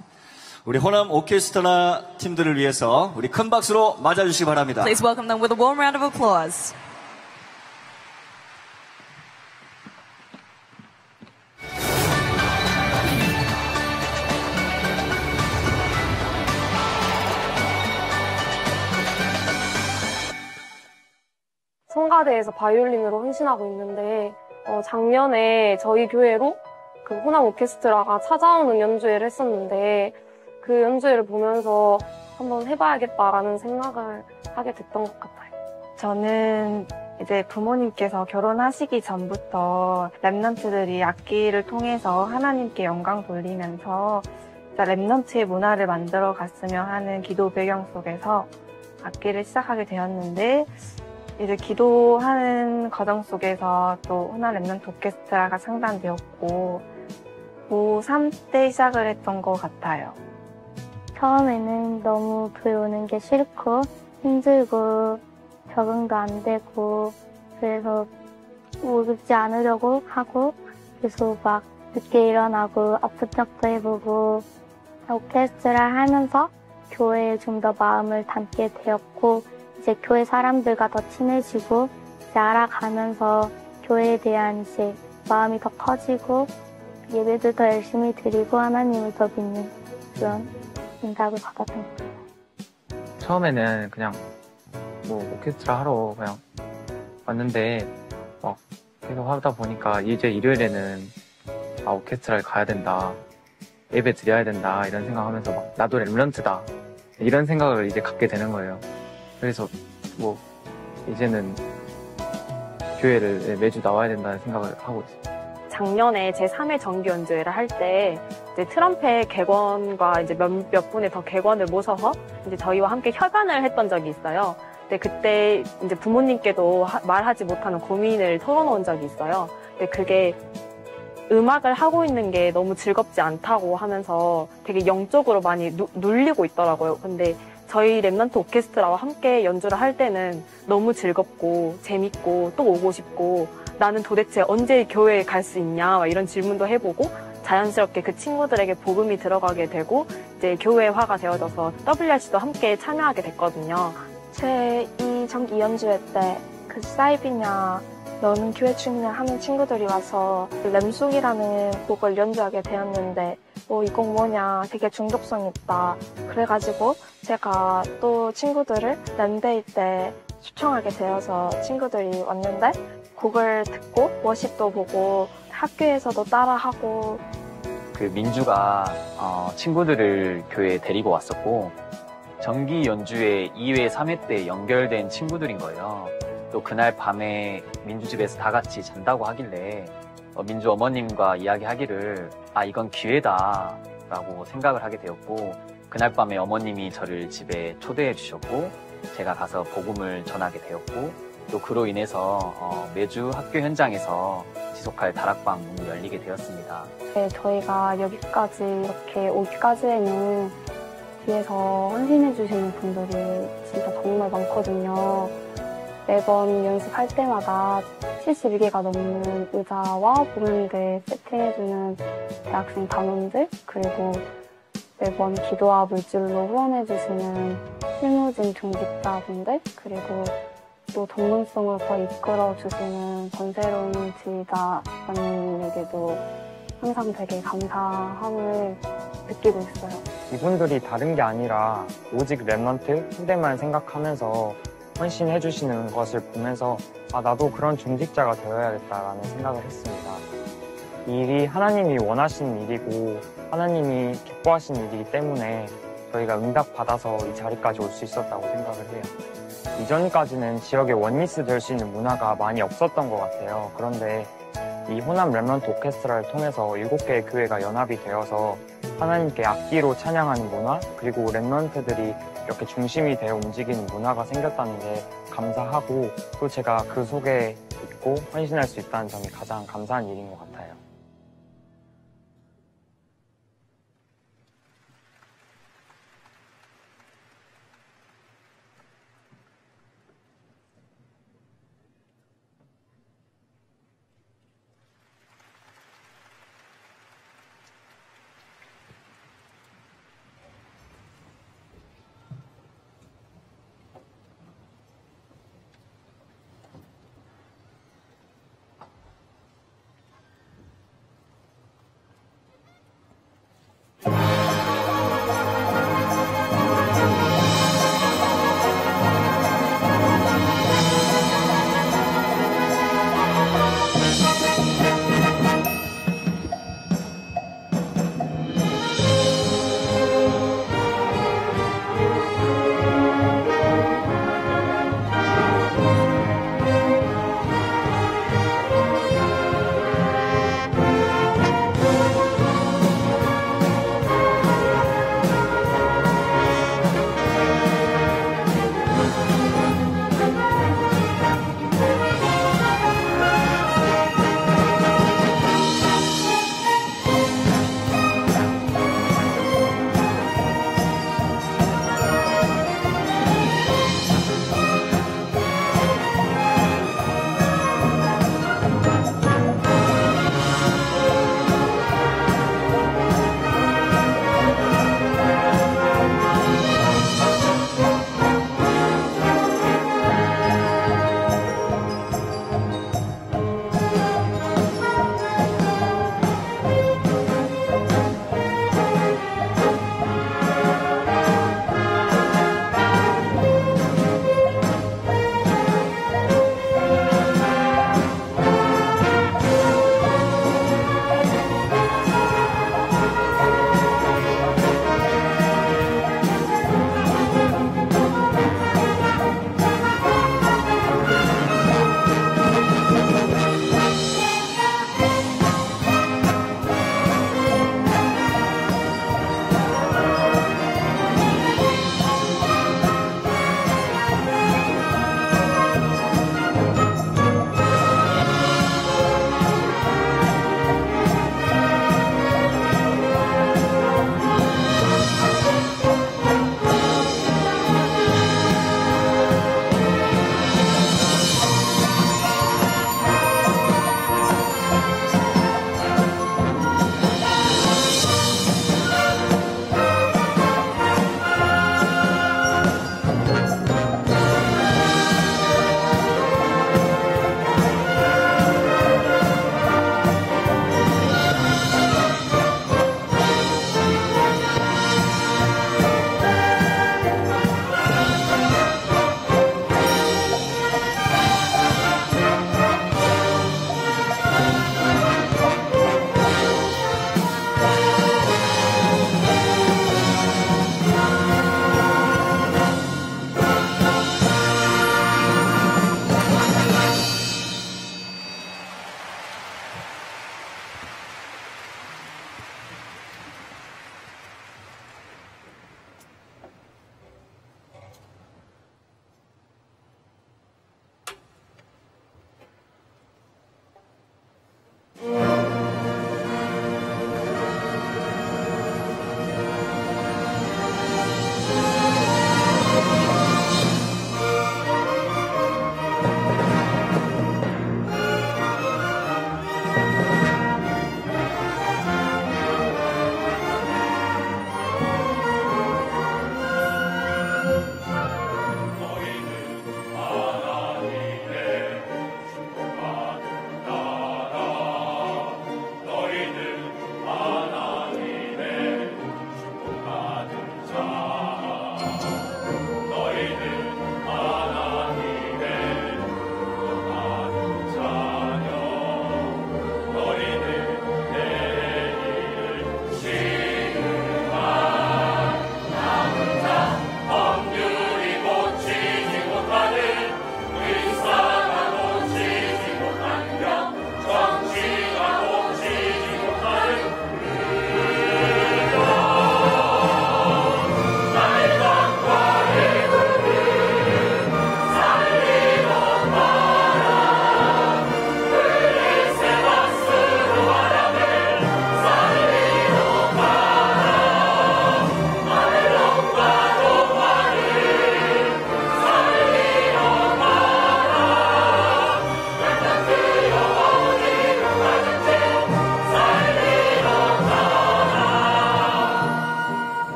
우리 호남 오케스트라 팀들을 위해서 우리 큰 박수로 맞아주시기 바랍니다. Please welcome them with a warm round of applause. 성가대에서 바이올린으로 헌신하고 있는데 어, 작년에 저희 교회로 그 호남 오케스트라가 찾아오는 연주회를 했었는데 그 연주회를 보면서 한번 해봐야겠다라는 생각을 하게 됐던 것 같아요. 저는 이제 부모님께서 결혼하시기 전부터 랩넌트들이 악기를 통해서 하나님께 영광 돌리면서 랩넌트의 문화를 만들어 갔으면 하는 기도 배경 속에서 악기를 시작하게 되었는데 이제 기도하는 과정 속에서 또 호남 Remnant 오케스트라가 창단되었고 고3 때 시작을 했던 것 같아요. 처음에는 너무 오는 게 싫고 힘들고 적응도 안 되고 그래서 오르지 않으려고 하고 계속 막 늦게 일어나고 아픈 척도 해보고 오케스트라 하면서 교회에 좀 더 마음을 담게 되었고 이제 교회 사람들과 더 친해지고 이제 알아가면서 교회에 대한 이제 마음이 더 커지고 예배도 더 열심히 드리고 하나님을 더 믿는 그런 응답을 받았던 것 같아요. 처음에는 그냥 뭐 오케스트라 하러 그냥 왔는데 막 계속 하다 보니까 이제 일요일에는 아 오케스트라를 가야 된다 예배 드려야 된다 이런 생각하면서 막 나도 랩런트다 이런 생각을 이제 갖게 되는 거예요. 그래서 뭐 이제는 교회를 매주 나와야 된다는 생각을 하고 있어요. 작년에 제 3회 정기 연주회를 할 때 트럼펫 객원과 이제 몇, 몇 분의 더 객원을 모셔서 이제 저희와 함께 협연을 했던 적이 있어요. 근데 그때 이제 부모님께도 하- 말하지 못하는 고민을 털어놓은 적이 있어요. 근데 그게 음악을 하고 있는 게 너무 즐겁지 않다고 하면서 되게 영적으로 많이 누, 눌리고 있더라고요. 근데 저희 Remnant 오케스트라와 함께 연주를 할 때는 너무 즐겁고 재밌고 또 오고 싶고 나는 도대체 언제 교회에 갈 수 있냐 막 이런 질문도 해보고 자연스럽게 그 친구들에게 복음이 들어가게 되고 이제 교회화가 되어져서 WRC도 함께 참여하게 됐거든요. 제이 정기 연주회 때 그 사이비냐 너는 교회 춤이냐 하는 친구들이 와서 램송이라는 곡을 연주하게 되었는데 어, 이곡 뭐냐 되게 중독성 있다 그래가지고 제가 또 친구들을 램데이 때 초청하게 되어서 친구들이 왔는데 곡을 듣고 워십도 보고 학교에서도 따라하고 그 민주가 어, 친구들을 교회에 데리고 왔었고 정기 연주회 2회, 3회 때 연결된 친구들인 거예요. 또 그날 밤에 민주 집에서 다 같이 잔다고 하길래 어, 민주 어머님과 이야기하기를 아 이건 기회다 라고 생각을 하게 되었고 그날 밤에 어머님이 저를 집에 초대해 주셨고 제가 가서 복음을 전하게 되었고 또 그로 인해서 어, 매주 학교 현장에서 지속할 다락방 문이 열리게 되었습니다. 네, 저희가 여기까지 이렇게 오기까지에는 뒤에서 헌신해 주시는 분들이 진짜 정말 많거든요. 매번 연습할 때마다 71개가 넘는 의자와 보는데 세팅해주는 대학생 단원들 그리고 매번 기도와 물질로 후원해주시는 실무진 중직자분들 그리고 또 전문성을 더 이끌어주시는 권세로운 지휘자님에게도 항상 되게 감사함을 느끼고 있어요. 이분들이 다른 게 아니라 오직 랩런트 후대만 생각하면서 헌신해 주시는 것을 보면서 아 나도 그런 중직자가 되어야겠다라는 생각을 했습니다. 이 일이 하나님이 원하시는 일이고 하나님이 기뻐하시는 일이기 때문에 저희가 응답 받아서 이 자리까지 올 수 있었다고 생각을 해요. 이전까지는 지역에 원리스 될 수 있는 문화가 많이 없었던 것 같아요. 그런데 이 호남 랩런트 오케스트라를 통해서 일곱 개의 교회가 연합이 되어서 하나님께 악기로 찬양하는 문화 그리고 랩런트들이 이렇게 중심이 되어 움직이는 문화가 생겼다는 게 감사하고 또 제가 그 속에 있고 헌신할 수 있다는 점이 가장 감사한 일인 것 같아요.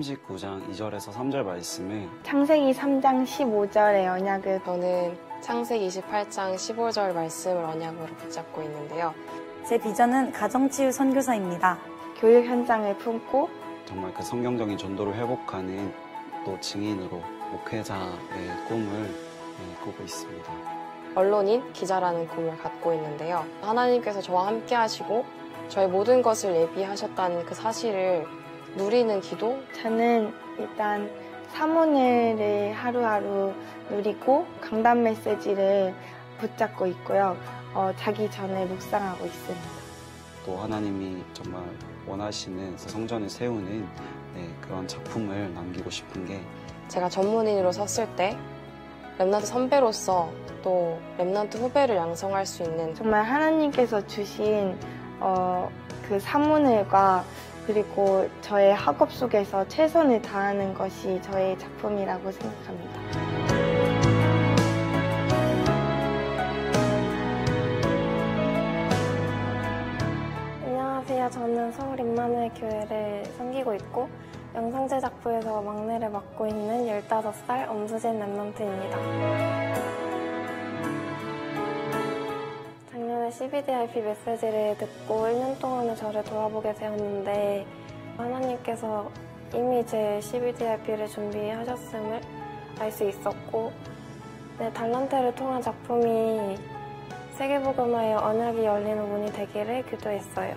39장 2절에서 3절 말씀을 창세기 3장 15절의 언약을 저는 창세기 28장 15절 말씀을 언약으로 붙잡고 있는데요. 제 비전은 가정치유 선교사입니다. 교육 현장을 품고 정말 그 성경적인 전도를 회복하는 또 증인으로 목회자의 꿈을 네, 꾸고 있습니다. 언론인, 기자라는 꿈을 갖고 있는데요. 하나님께서 저와 함께 하시고 저의 모든 것을 예비하셨다는 그 사실을 누리는 기도? 저는 일단 삼오늘을 하루하루 누리고 강단 메시지를 붙잡고 있고요. 어, 자기 전에 묵상하고 있습니다. 또 하나님이 정말 원하시는 성전을 세우는 네, 그런 작품을 남기고 싶은 게 제가 전문인으로 섰을 때 Remnant 선배로서 또 Remnant 후배를 양성할 수 있는 정말 하나님께서 주신 어, 그 사문을과 그리고 저의 학업 속에서 최선을 다하는 것이 저의 작품이라고 생각합니다. 안녕하세요. 저는 서울 임마누엘 교회를 섬기고 있고 영상 제작부에서 막내를 맡고 있는 15살 엄수진 랩런트입니다. 작년에 CBDIP 메시지를 듣고 1년 동안의 저를 돌아보게 되었는데 하나님께서 이미 제 CBDIP를 준비하셨음을 알 수 있었고 내 달란트를 통한 작품이 세계복음화의 언약이 열리는 문이 되기를 기도했어요.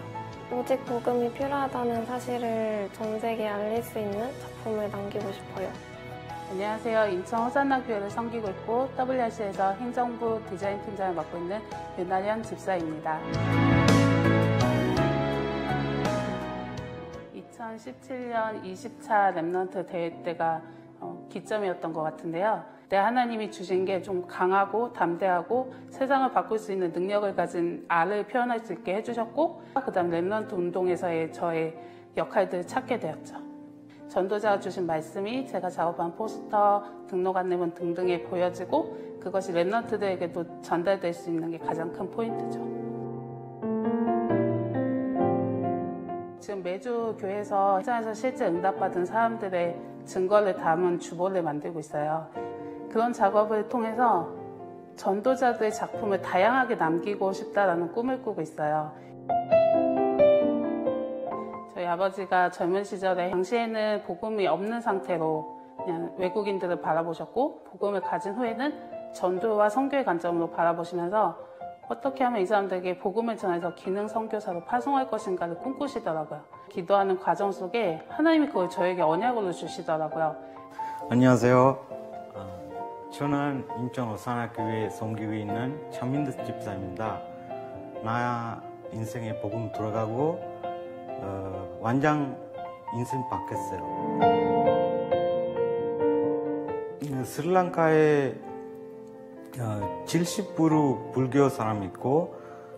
오직 복음이 필요하다는 사실을 전 세계에 알릴 수 있는 작품을 남기고 싶어요. 안녕하세요. 인천 호산나교회를 섬기고 있고 WRC에서 행정부 디자인 팀장을 맡고 있는 윤나연 집사입니다. 2017년 20차 Remnant 대회 때가 어, 기점이었던 것 같은데요. 때 하나님이 주신 게 좀 강하고 담대하고 세상을 바꿀 수 있는 능력을 가진 나를 표현할 수 있게 해주셨고 그 다음 Remnant 운동에서의 저의 역할들을 찾게 되었죠. 전도자가 주신 말씀이 제가 작업한 포스터, 등록 안내문 등등에 보여지고 그것이 Remnant들에게도 전달될 수 있는 게 가장 큰 포인트죠. 지금 매주 교회에서 현장에서 실제 응답받은 사람들의 증거를 담은 주보를 만들고 있어요. 그런 작업을 통해서 전도자들의 작품을 다양하게 남기고 싶다라는 꿈을 꾸고 있어요. 저희 아버지가 젊은 시절에 당시에는 복음이 없는 상태로 그냥 외국인들을 바라보셨고 복음을 가진 후에는 전도와 선교의 관점으로 바라보시면서 어떻게 하면 이 사람들에게 복음을 전해서 기능 선교사로 파송할 것인가를 꿈꾸시더라고요. 기도하는 과정 속에 하나님이 그걸 저에게 언약으로 주시더라고요. 안녕하세요. 어, 저는 인천 오산학교에 섬기고 있는 차민드 집사입니다. 나 인생에 복음 들어가고 어, 완전 인생 바뀌었어요. 어, 스리랑카에 어, 70% 불교 사람 있고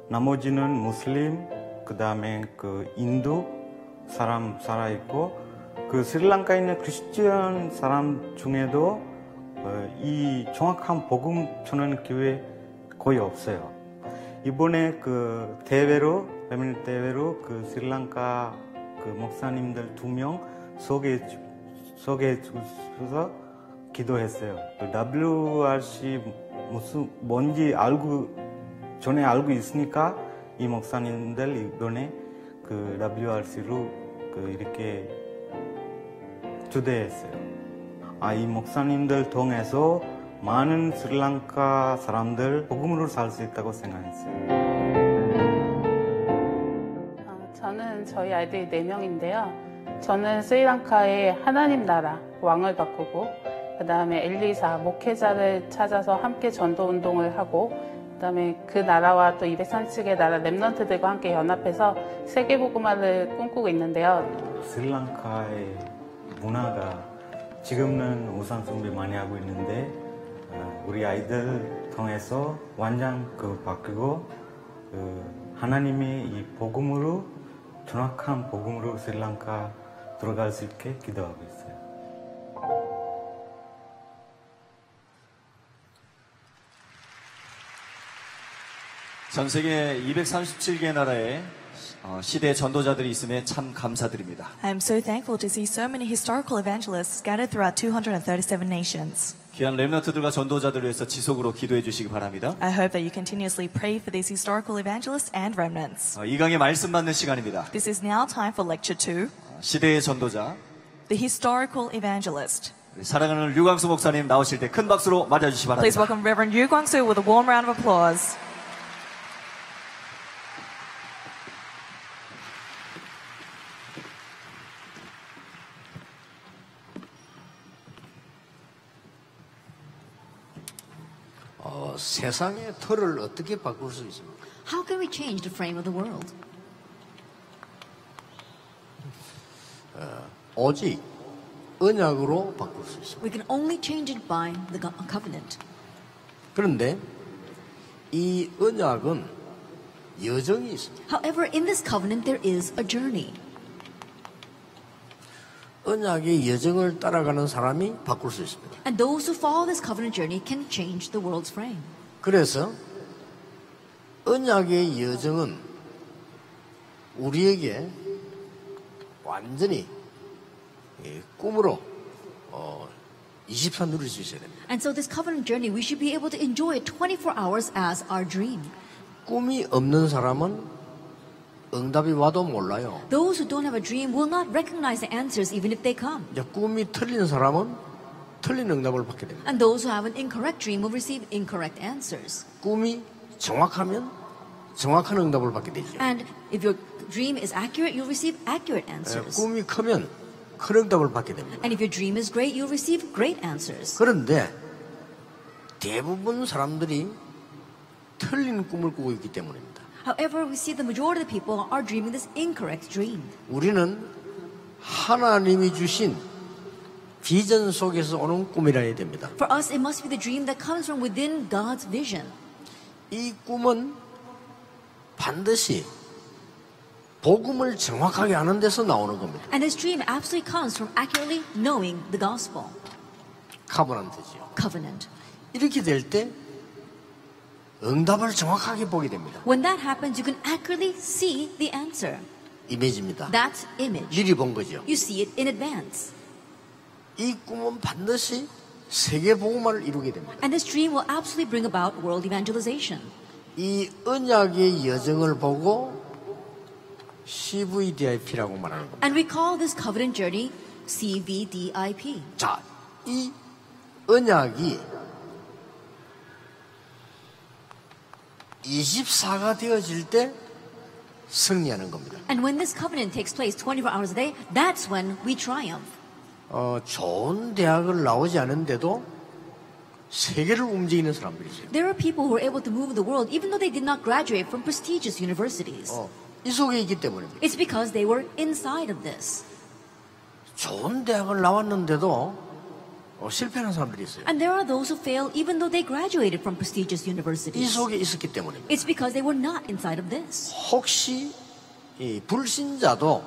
나머지는 무슬림 그 다음에 그 인도 사람 살아 있고 그 스리랑카에 있는 크리스천 사람 중에도 어, 이 정확한 복음 전하는 기회 거의 없어요. 이번에 그 대회로 페밀 대회로 그 스리랑카 그 목사님들 두 명 소개 소개해 주셔서 기도했어요. 그 WRC 무슨 뭔지 알고 전에 알고 있으니까 이 목사님들 이번에 그 WRC로 그 이렇게 초대했어요. 아, 이 목사님들 통해서 많은 스리랑카 사람들 복음으로 살 수 있다고 생각했어요. 저는 저희 아이들이 4명인데요. 저는 스리랑카의 하나님 나라 왕을 바꾸고 그 다음에 엘리사 목회자를 찾아서 함께 전도 운동을 하고 그 다음에 그 나라와 또 237개 나라 랩넌트들과 함께 연합해서 세계 복음화를 꿈꾸고 있는데요. 스리랑카의 문화가 지금은 우상 숭배 많이 하고 있는데 어, 우리 아이들 통해서 완전 그 바뀌고 그 하나님의 이 복음으로 정확한 복음으로 스리랑카 들어갈 수 있게 기도하고 있어요. 전 세계 237개 나라에 어, 시대의 전도자들이 있음에 참 감사드립니다. I am so thankful to see so many historical evangelists scattered throughout 237 nations. 귀한 렘너트들과 전도자들을 위해서 지속으로 기도해 주시기 바랍니다. I hope that you continuously pray for these historical evangelists and remnants. 어, 이 강의 말씀 받는 시간입니다. This is now time for lecture two, 어, 시대의 전도자 the historical evangelist. 사랑하는 류광수 목사님 나오실 때 큰 박수로 맞아주시기 Please 바랍니다. welcome Reverend Yu Guangsu with a warm round of applause. 어, 세상의 틀을 어떻게 바꿀 수 있습니까? How can we change the frame of the world? 어, 오직 언약으로 바꿀 수 있습니다. We can only change it by the covenant. 그런데 이 언약은 여정이 있습니다. However, in this covenant, there is a journey. 언약의 여정을 따라가는 사람이 바꿀 수 있습니다. And those who follow this covenant journey can change the world's frame. 그래서 언약의 여정은 우리에게 완전히 예, 꿈으로 어, 24 누릴 수 있어야 됩니다. And so, this covenant journey, we should be able to enjoy it 24 hours as our dream. 꿈이 없는 사람은 응답이 와도 몰라요. Those who don't have a dream will not recognize the answers even if they come. 이제 꿈이 틀린 사람은 틀린 응답을 받게 됩니다. And those who have an incorrect dream will receive incorrect answers. 꿈이 정확하면 정확한 응답을 받게 되죠. And if your dream is accurate, you'll receive accurate 예, answers. 꿈이 크면 큰 응답을 받게 됩니다. And if your dream is great, you'll receive great answers. 그런데 대부분 사람들이 틀린 꿈을 꾸고 있기 때문입니다. However, we see the majority of the people are dreaming this incorrect dream. 우리는 하나님이 주신 비전 속에서 오는 꿈이라 해야 됩니다. For us, it must be the dream that comes from within God's vision. 이 꿈은 반드시 복음을 정확하게 아는 데서 나오는 겁니다. And this dream absolutely comes from accurately knowing the gospel, 카버넌트지요. covenant. 이렇게 될 때 응답을 정확하게 보게 됩니다. When that happens, you can accurately see the answer. 이미지입니다. That's image. 미리 본 거죠. You see it in advance. 이 꿈은 반드시 세계 복음화를 이루게 됩니다. And this dream will absolutely bring about world evangelization. 이 언약의 여정을 보고 CVDIP라고 말하는 겁니다. And we call this covenant journey CVDIP. 자, 이 언약이 24가 되어질 때 승리하는 겁니다. And when this covenant takes place 24 hours a day, that's when we triumph. 어, 좋은 대학을 나오지 않은데도 세계를 움직이는 사람들이죠. There are people who are able to move the world even though they did not graduate from prestigious universities. 어, 이 속에 있기 때문입니다. It's because they were inside of this. 좋은 대학을 나왔는데도 어, 실패하는 사람들이 있어요. And there are those who fail even though they graduated from prestigious 이 universities. 속에 있었기 때문입니다. It's because they were not inside of this. 혹시 이 불신자도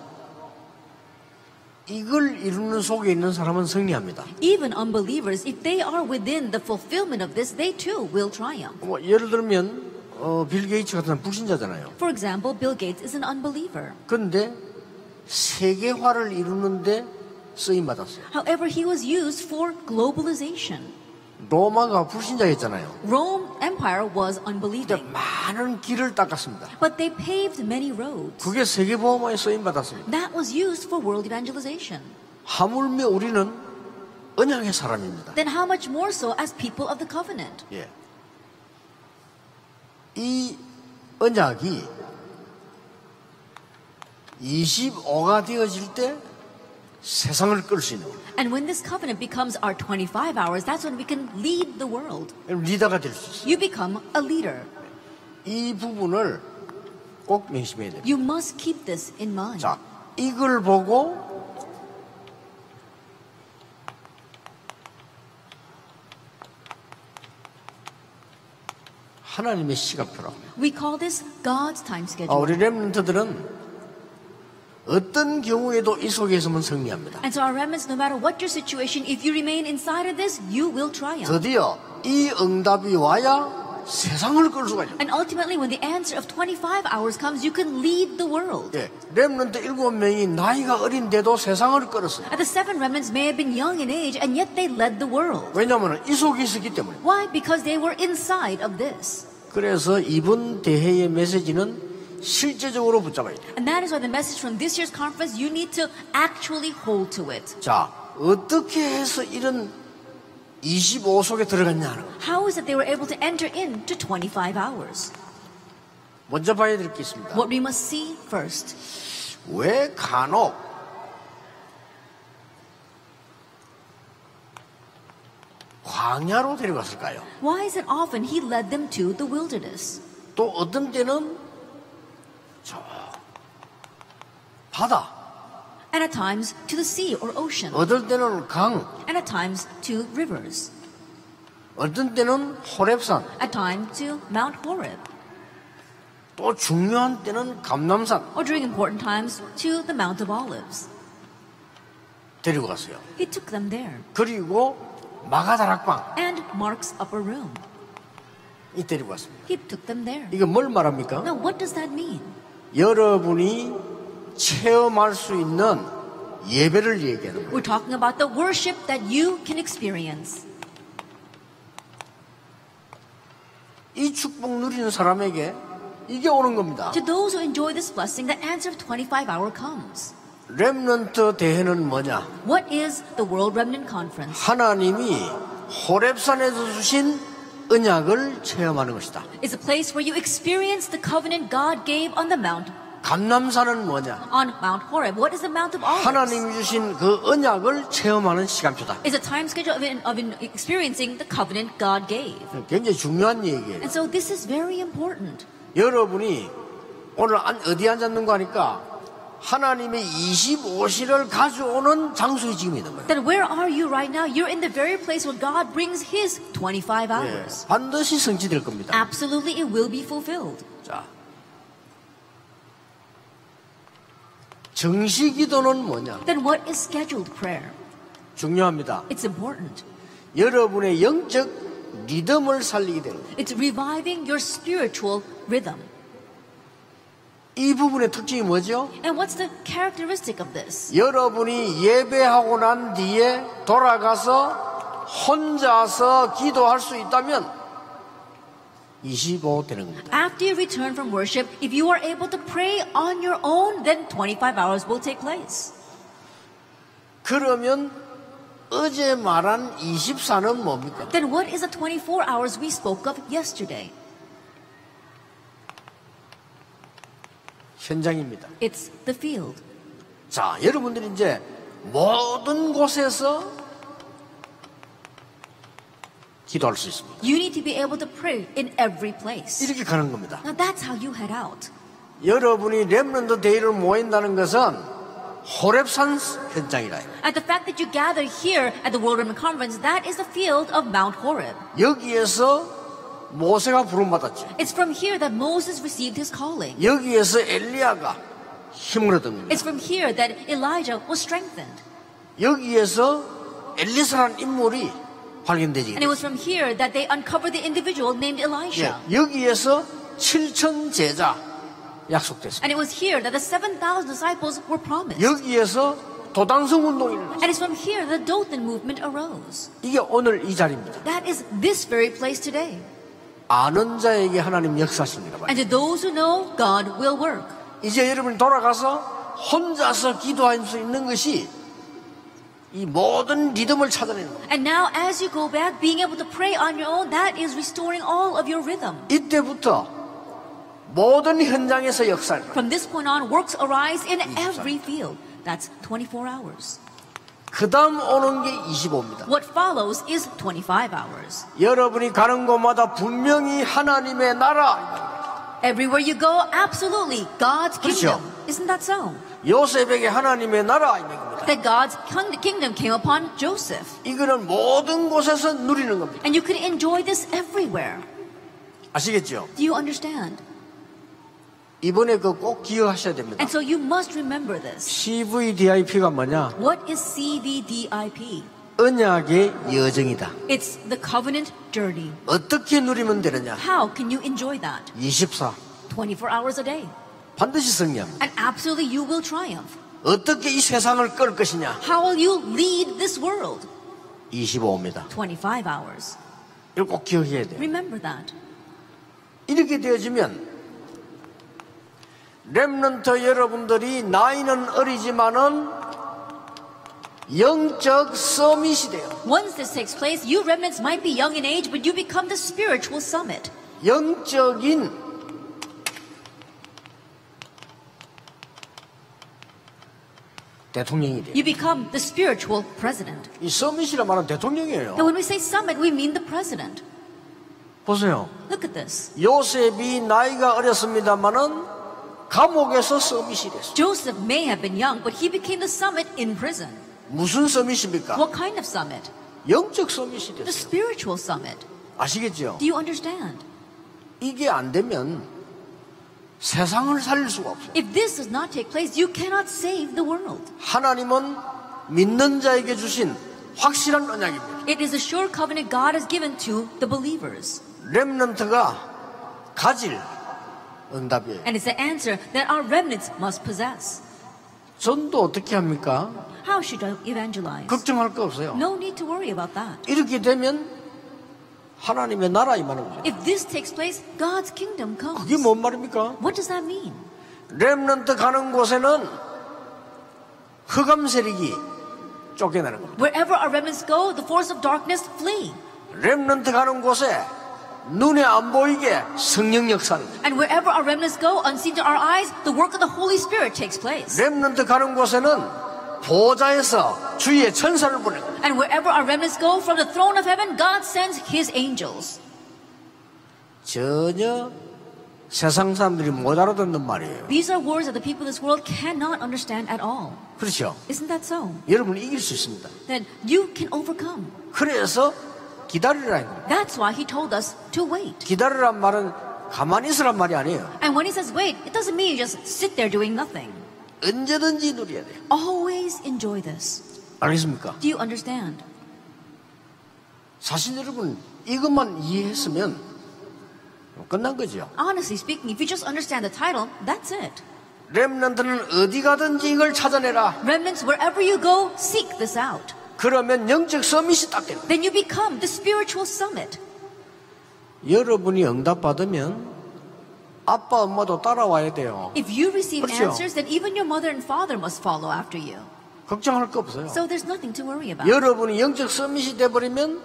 이걸 이루는 속에 있는 사람은 승리합니다. Even unbelievers, if they are within the fulfillment of this, they too will triumph. 뭐 예를 들면 어, 빌 게이츠 같은 불신자잖아요. For example, Bill Gates is an unbeliever. 그런데 세계화를 이루는데 쓰임 받았어요. However, he was used for globalization. 로마가 불신자였잖아요. Rome Empire was unbelieving. 많은 길을 닦았습니다. But they paved many roads. 그게 세계 보험에 쓰임 받았습니다. That was used for world evangelization. 하물며 우리는 언약의 사람입니다. Then how much more so as people of the covenant? 예. 이 언약이 25가 되어질 때 세상을 끌 수 있는 겁니다. And when this covenant becomes our 25 hours, that's when we can lead the world. 리더가 될 수 있어요. You become a leader. 이 부분을 꼭 명심해야 됩니다. You must keep this in mind. 자, 이걸 보고 하나님의 시간표라. We call this God's time 아, schedule. 우리 렘넌트들은 어떤 경우에도 이 속에 있으면 승리합니다. And so our remnants, no matter what your situation, if you remain inside of this, you will triumph. 드디어 이 응답이 와야 세상을 끌 수가 있는 And ultimately, when the answer of 25 hours comes, you can lead the world. 예, 렘넌트 일곱 명이 나이가 어린데도 세상을 끌었어요. And the seven remnants may have been young in age, and yet they led the world. 왜냐하면 이 속에 있었기 때문에. Why? Because they were inside of this. 그래서 이번 대회의 메시지는 실제적으로 붙잡아야 돼요. And that is why the message from this year's conference, you need to actually hold to it. 자, 어떻게 해서 이런 25 속에 들어갔냐 하는 거. How is it they were able to enter into 25 hours? 먼저 봐야 될 게 있습니다. What we must see first. 왜 간혹 광야로 데려갔을까요? Why is it often he led them to the wilderness? 또 어떤 때는 저 바다, And at times to the sea or ocean. 어떨 때는 강, And at times to rivers. 어떤 때는 호랩산, At times to Mount Horeb. 또 중요한 때는 감남산 Or during important times to the Mount of Olives. 데리고 갔어요. He took them there. 그리고 마가다락방 And Mark's upper room. 이 데리고 갔습니다. He took them there. 이거 뭘 말합니까? Now, what does that mean? 여러분이 체험할 수 있는 예배를 얘기하는 거예요. We're talking about the worship that you can experience. 이 축복 누리는 사람에게 이게 오는 겁니다. To those who enjoy this blessing, the answer of 25 hour comes. 렘넌트 대회는 뭐냐? What is the World Remnant Conference? 하나님이 호랩산에서 주신 언약을 체험하는 것이다. It's a place where you experience the covenant God gave on the mount. 감남산은 뭐냐? On Mount Horeb. What is the Mount of Olives? 하나님이 주신 그 언약을 체험하는 시간표다. It's a time schedule of, of in experiencing the covenant God gave. 굉장히 중요한 얘기예요. And so this is very important. 여러분이 오늘 안- 어디 앉았는가 하니까 하나님의 25시를 가져오는 장소에 지금 있는 거예요. Then where are you right now? You're in the very place where God brings His 25 예, hours. 반드시 성취될 겁니다. Absolutely, it will be fulfilled. 자, 정시 기도는 뭐냐? Then what is scheduled prayer? 중요합니다. It's important. 여러분의 영적 리듬을 살리게 되는 거예요. It's reviving your spiritual rhythm. 이 부분의 특징이 뭐죠? And what's the characteristic of this? 여러분이 예배하고 난 뒤에 돌아가서 혼자서 기도할 수 있다면 25 되는 겁니다. After you return from worship, if you are able to pray on your own, then 25 hours will take place. 그러면 어제 말한 24는 뭡니까? Then what is the 24 hours we spoke of yesterday? 현장입니다. It's the field. 자, 여러분들이 이제 모든 곳에서 기도할 수 있습니다. You need to be able to pray in every place. 이렇게 가는 겁니다. Now that's how you head out. 여러분이 렘넌트 데이를 모인다는 것은 호랩산 현장이라. And the fact that you gather here at the World Remnant Conference, that is the field of Mount Horeb. 여기에서 모세가 부름받았지. It's from here that Moses received his calling. 여기에서 엘리야가 힘을 얻은 겁니다. It's from here that Elijah was strengthened. 여기에서 엘리사라는 인물이 발견되지. And it was from here that they uncovered the individual named 예, Elisha. 여기에서 7천 제자 약속됐습니다. And it was here that the 7,000 disciples were promised. 여기에서 도당성 운동이. And it's from here the Dothan movement arose. 이게 오늘 이 자리입니다. That is this very place today. 아는 자에게 하나님 역사하십니다. And to those who know, God will work. 이제 여러분이 돌아가서 혼자서 기도할 수 있는 것이 이 모든 리듬을 찾아내는 거예요. And now, as you go back, being able to pray on your own, that is restoring all of your rhythm. 이때부터 모든 현장에서 역사를 From this point on, works arise in every field. That's 24 hours. 그 다음 오는 게 25입니다. What follows is 25 hours. 여러분이 가는 곳마다 분명히 하나님의 나라 Everywhere you go, absolutely, God's 그렇죠. kingdom. Isn't that so? 요셉에게 하나님의 나라 입니다. That God's king- kingdom came upon Joseph. 이거는 모든 곳에서 누리는 겁니다. And you can enjoy this everywhere. 아시겠죠? Do you understand? 이번에 그 꼭 기억하셔야 됩니다. And so you must remember this. CVDIP가 뭐냐? What is CVDIP? 언약의 여정이다. It's the covenant journey. 어떻게 누리면 되느냐? How can you enjoy that? 24. 24 hours a day. 반드시 승리함. And absolutely you will triumph. 어떻게 이 세상을 끌 것이냐? How will you lead this world? 25입니다. 25 hours. 이걸 꼭 기억해야 돼. Remember that. 이렇게 되어지면 렘넌트 여러분들이 나이는 어리지만은 영적 서밋이 돼요. Once this takes place, you remnants might be young in age, but you become the spiritual summit. 영적인 대통령이 돼요. You become the spiritual president. 이 서밋이라 말하면 대통령이에요. Now, when we say summit, we mean the president. 보세요. Look at this. 요셉이 나이가 어렸습니다만은 감옥에서 서밋이 됐어요. Joseph may have been young, but he became the summit in prison. 무슨 서밋입니까? What kind of summit? 영적 서밋이 The 됐어요. spiritual summit. 아시겠죠? Do you understand? 이게 안 되면 세상을 살릴 수가 없어요. If this does not take place, you cannot save the world. 하나님은 믿는 자에게 주신 확실한 언약입니다. It is a sure covenant God has given to the believers. 렘넌트가 가질 응답이에요. And it's the answer that our remnants must possess. 전도 어떻게 합니까? How should I evangelize? 걱정할 거 없어요. No need to worry about that. 이렇게 되면 하나님의 나라 임하는 거죠. If this takes place, God's kingdom comes. 그게 뭔 말입니까? What does that mean? 렘넌트 가는 곳에는 흑암 세력이 쫓겨나는 겁니다. Wherever our remnants go, the force of darkness flee. 렘넌트 가는 곳에 눈에 안 보이게 성령 역사는. And wherever our remnants go, unseen to our eyes, the work of the Holy Spirit takes place. 렘넌트 가는 곳에는 보좌에서 주의 천사를 보내고 And wherever our remnants go, from the throne of heaven, God sends His angels. 전혀 세상 사람들이 못 알아듣는 말이에요. These are words that the people of this world cannot understand at all. 그렇죠? Isn't that so? 여러분 이길 수 있습니다. Then you can overcome. 그래서 기다리라는 겁니다. That's why He told us to wait. 기다리란 말은 가만히 있으란 말이 아니에요. And when He says wait, it doesn't mean you just sit there doing nothing. 언제든지 누려야 돼요. Always enjoy this. 알겠습니까? Do you understand? 사실 여러분 이것만 이해했으면 끝난 거죠. Honestly speaking, if you just understand the title, that's it. 렘넌트는 어디 가든지 이걸 찾아내라. Remnants, wherever you go, seek this out. 그러면 영적 서밋이 딱 되는. Then you become the spiritual summit. 여러분이 응답받으면 아빠 엄마도 따라와야 돼요. If you receive 그렇죠. answers, then even your mother and father must follow after you. 걱정할 거 없어요. So there's nothing to worry about. 여러분이 영적 서밋이 돼버리면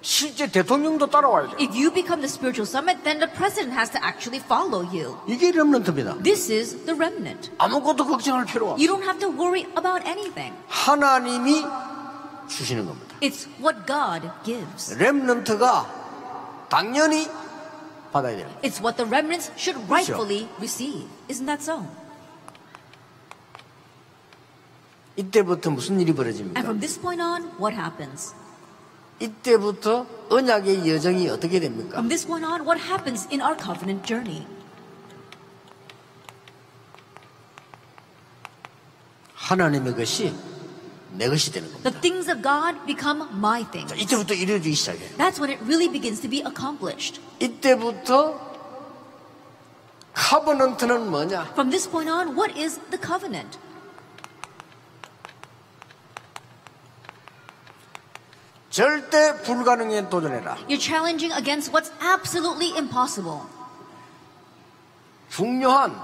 실제 대통령도 따라와야 돼요. If you become the spiritual summit, then the president has to actually follow you. 이게 렘넌트입니다. This is the remnant. 아무것도 걱정할 필요 없어요. You don't have to worry about anything. 하나님이 주시는 겁니다. It's what God gives. 렘넌트가 당연히 받아야 돼요. It's what the remnants should rightfully receive. Isn't that so? 이때부터 무슨 일이 And 벌어집니까? from this point on, what happens? 이때부터 언약의 여정이 어떻게 됩니까? From this point on, what happens in our covenant journey? 하나님의 것이 내 것이 되는 겁니다. The things of God become my things. 이때부터 이루어지기 시작해요. That's when it really begins to be accomplished. 이때부터 카버넌트는 뭐냐? From this point on, what is the covenant? 절대 불가능에 도전해라. You're challenging against what's absolutely impossible. 중요한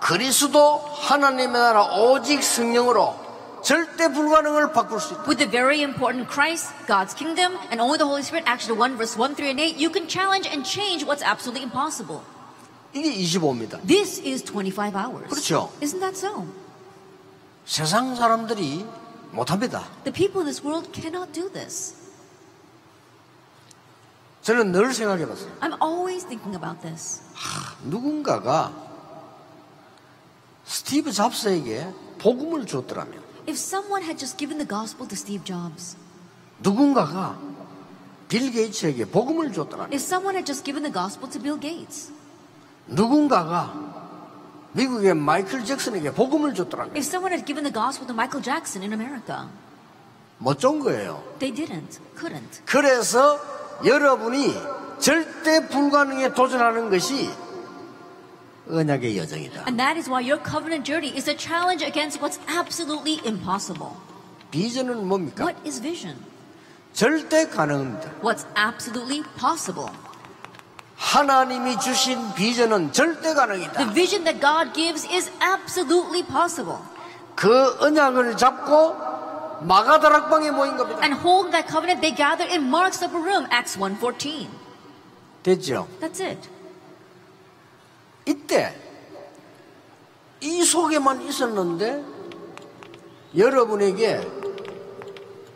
그리스도 하나님의 나라 오직 성령으로 절대 불가능을 바꿀 수 있다. With the very important Christ, God's kingdom, and only the Holy Spirit, Acts 1 verse 1, 3, and 8, you can challenge and change what's absolutely impossible. 이게 25입니다. This is 25 hours. 그렇죠. Isn't that so? 세상 사람들이 못합니다. The people in this world cannot do this. 저는 늘 생각해 봤어요. I'm always thinking about this. 누군가가 스티브 잡스에게 복음을 줬더라면 If someone had just given the gospel to Steve Jobs, 누군가가 빌 게이츠에게 복음을 줬더라면 if someone had just given the gospel to Bill Gates, 누군가가 미국의 마이클 잭슨에게 복음을 줬더라면 if someone had given the gospel to Michael Jackson in America, 못 준 거예요. They didn't, couldn't. 그래서 여러분이 절대 불가능에 도전하는 것이 언약의 여정이다. And that is why your covenant journey is a challenge against what's absolutely impossible. 비전은 뭡니까? What is vision? 절대 가능합니다. What's absolutely possible? 하나님이 주신 비전은 절대 가능이다. The vision that God gives is absolutely possible. 그 언약을 잡고 마가다락방에 모인 겁니다. And holding that covenant, they gathered in Mark's upper room, Acts 1.14. 됐죠? That's it. 이때 이 속에만 있었는데 여러분에게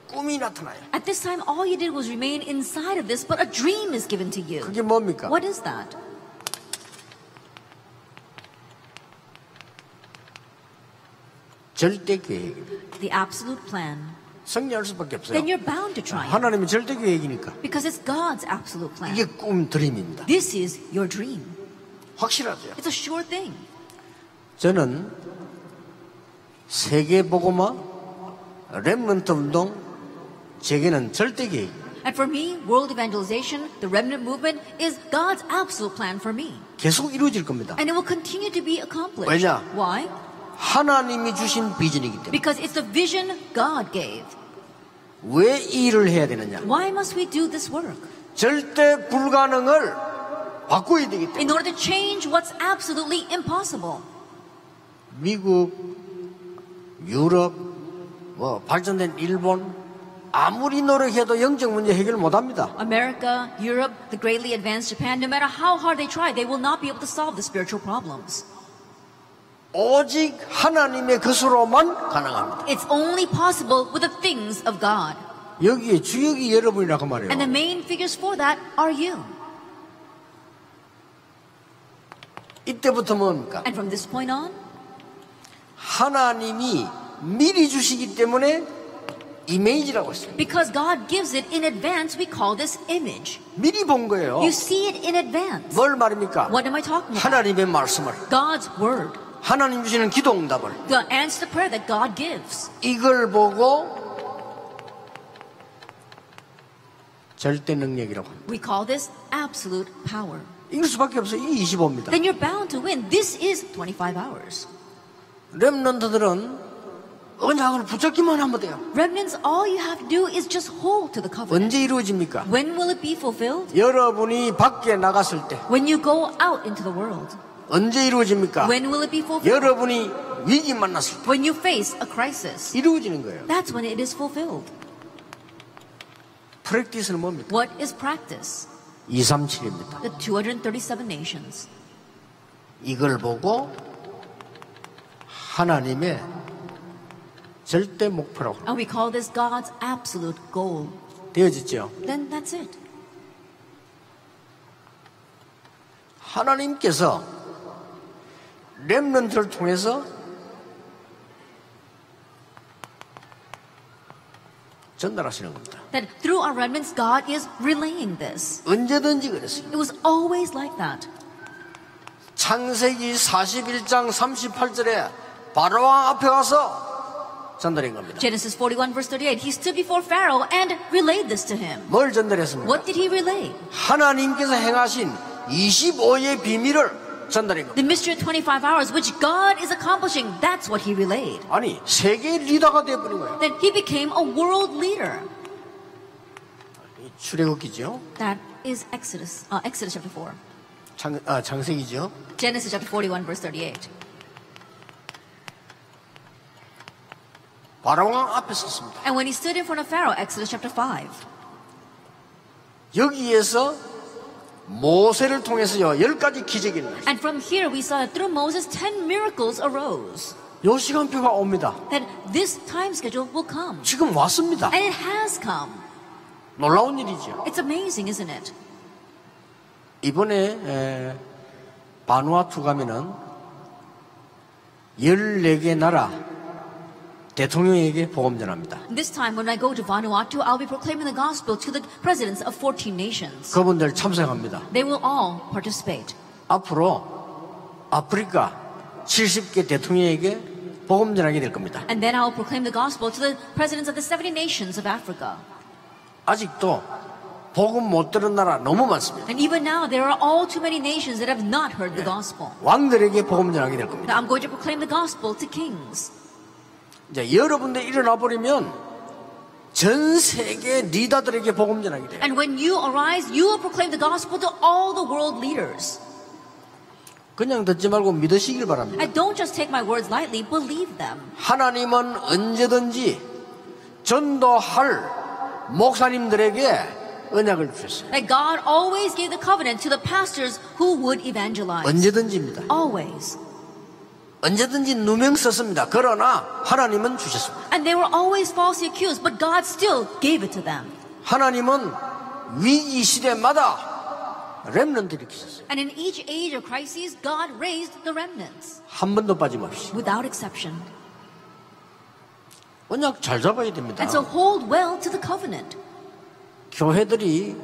꿈이 나타나요. At this time, all you did was remain inside of this, but a dream is given to you. 그게 뭡니까? What is that? 절대 계획입니다. The absolute plan. 승리할 수밖에 없어요. Then you're bound to triumph. 하나님의 절대 계획이니까 Because it's God's absolute plan. 이게 꿈 드림입니다. This is your dream. 확실하죠. It's a sure thing. 저는 세계 보고마 렘넌트 운동 제게는 절대 계획. And for me, world evangelization, the remnant movement, is God's absolute plan for me. 계속 이루어질 겁니다. And it will continue to be accomplished. 왜냐? Why? 하나님이 주신 비전이기 때문에. Because it's the vision God gave. 왜이 일을 해야 되느냐? Why must we do this work? 절대 불가능을 바꿔야 되기 때문에. In order to change what's absolutely impossible. 미국, 유럽, 뭐 발전된 일본 아무리 노력해도 영적 문제 해결 못합니다. America, Europe, the greatly advanced Japan, no matter how hard they try, they will not be able to solve the spiritual problems. 오직 하나님의 것으로만 가능합니다. It's only possible with the things of God. 여기에 주역이 여러분이라고 말해요. And the main figures for that are you. 이때부터 뭡니까? And from this point on, 하나님이 미리 주시기 때문에 이미지라고 했습니다. because God gives it in advance, we call this image. 미리 본 거예요. You see it in advance. 뭘 말입니까? What am I talking about? 하나님의 말씀을, God's word. 하나님 주시는 기도 응답을 The answer to prayer that God gives. 이걸 보고 절대 능력이라고. We call this absolute power. 이길 수밖에 없어요. 이 25입니다. Then you're bound to win. This is 25 hours. 렘넌트들은 언약을 붙잡기만 하면 돼요. Remnants, all you have to do is just hold to the covenant. 언제 이루어집니까? When will it be fulfilled? 여러분이 밖에 나갔을 때 When you go out into the world. 언제 이루어집니까? When will it be fulfilled? 여러분이 위기 만났을 때 When you face a crisis. 이루어지는 거예요. That's when it is fulfilled. 프랙티스는 뭡니까? What is practice? 237입니다. The 237 nations. 이걸 보고 하나님의 절대 목표라고 And we call this God's absolute goal. 되어졌죠. Then that's it. 하나님께서 렘넌트를 통해서 전달하시는 겁니다. That through our remnants, God is relaying this. 언제든지 그랬어요. It was always like that. 창세기 41장 38절에 바로왕 앞에 가서 전달한 겁니다. Genesis 41 verse 38. He stood before Pharaoh and relayed this to him. 뭘 전달했습니까? What did he relay? 하나님께서 행하신 25의 비밀을 전달한 겁니다. The mystery of 25 hours, which God is accomplishing. That's what he relayed. 아니 세계 리더가 되어버린 거예요. Then he became a world leader. 출애굽기죠. That is Exodus, uh, Exodus chapter 4. 장, 아, 장세기죠. Genesis chapter 41 verse 38. 바로왕 앞에 섰습니다. And when he stood in front of Pharaoh, Exodus chapter 5. 여기에서 모세를 통해서요 열 가지 기적이 일어나요. And from here we saw that through Moses 10 miracles arose. 요 시간표가 옵니다. That this time schedule will come. 지금 왔습니다. And it has come. 놀라운 일이죠. It's amazing, isn't it? 이번에 에, 바누아투 가면은 14개 나라 대통령에게 복음 전합니다. This time when I go to Vanuatu, I'll be proclaiming the gospel to the presidents of 14 nations. 그분들 참석합니다. They will all participate. 앞으로 아프리카 70개 대통령에게 복음 전하게 될 겁니다. And then I will proclaim the gospel to the presidents of the 70 nations of Africa. 아직도 복음 못 들은 나라 너무 많습니다. And even now, there are all too many nations that have not heard the gospel. 왕들에게 복음 전하게 될 겁니다. Now I'm going to proclaim the gospel to kings. 이제 여러분들 일어나 버리면 전 세계 리더들에게 복음 전하게 돼요. And when you arise, you will proclaim the gospel to all the world leaders. 그냥 듣지 말고 믿으시길 바랍니다. And don't just take my words lightly, believe them. 하나님은 언제든지 전도할 목사님들에게 언약을 주셨어요. That God always gave the covenant to the pastors who would evangelize. 언제든지입니다. Always. 언제든지 누명 썼습니다. 그러나 하나님은 주셨습니다. And they were always falsely accused, but God still gave it to them. 하나님은 위기 시대마다 렘넌트 일으키셨어요. And in each age of crises, God raised the remnants 한 번도 빠짐없이. without exception. 언약 잘 잡아야 됩니다. And so hold well to the covenant. 교회들이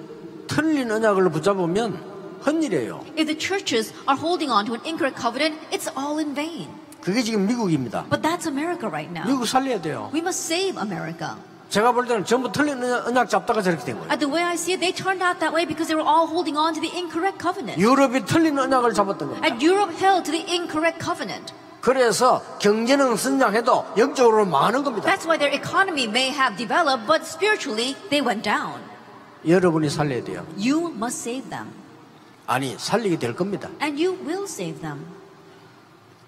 틀린 언약을 붙잡으면 헛일이에요. If the churches are holding on to an incorrect covenant, it's all in vain. 그게 지금 미국입니다. But that's America right now. 미국 살려야 돼요. We must save America. 제가 볼 때는 전부 틀린 언약 잡다가 저렇게 된 거예요. The way I see it, they turned out that way because they were all holding on to the incorrect covenant. 유럽이 틀린 언약을 잡았던 겁니다. And Europe held to the incorrect covenant. 그래서 경제는 성장해도 영적으로 많은 겁니다. That's why their economy may have developed, but spiritually they went down. 여러분이 살려야 돼요. You must save them. 아니 살리게 될 겁니다. And you will save them.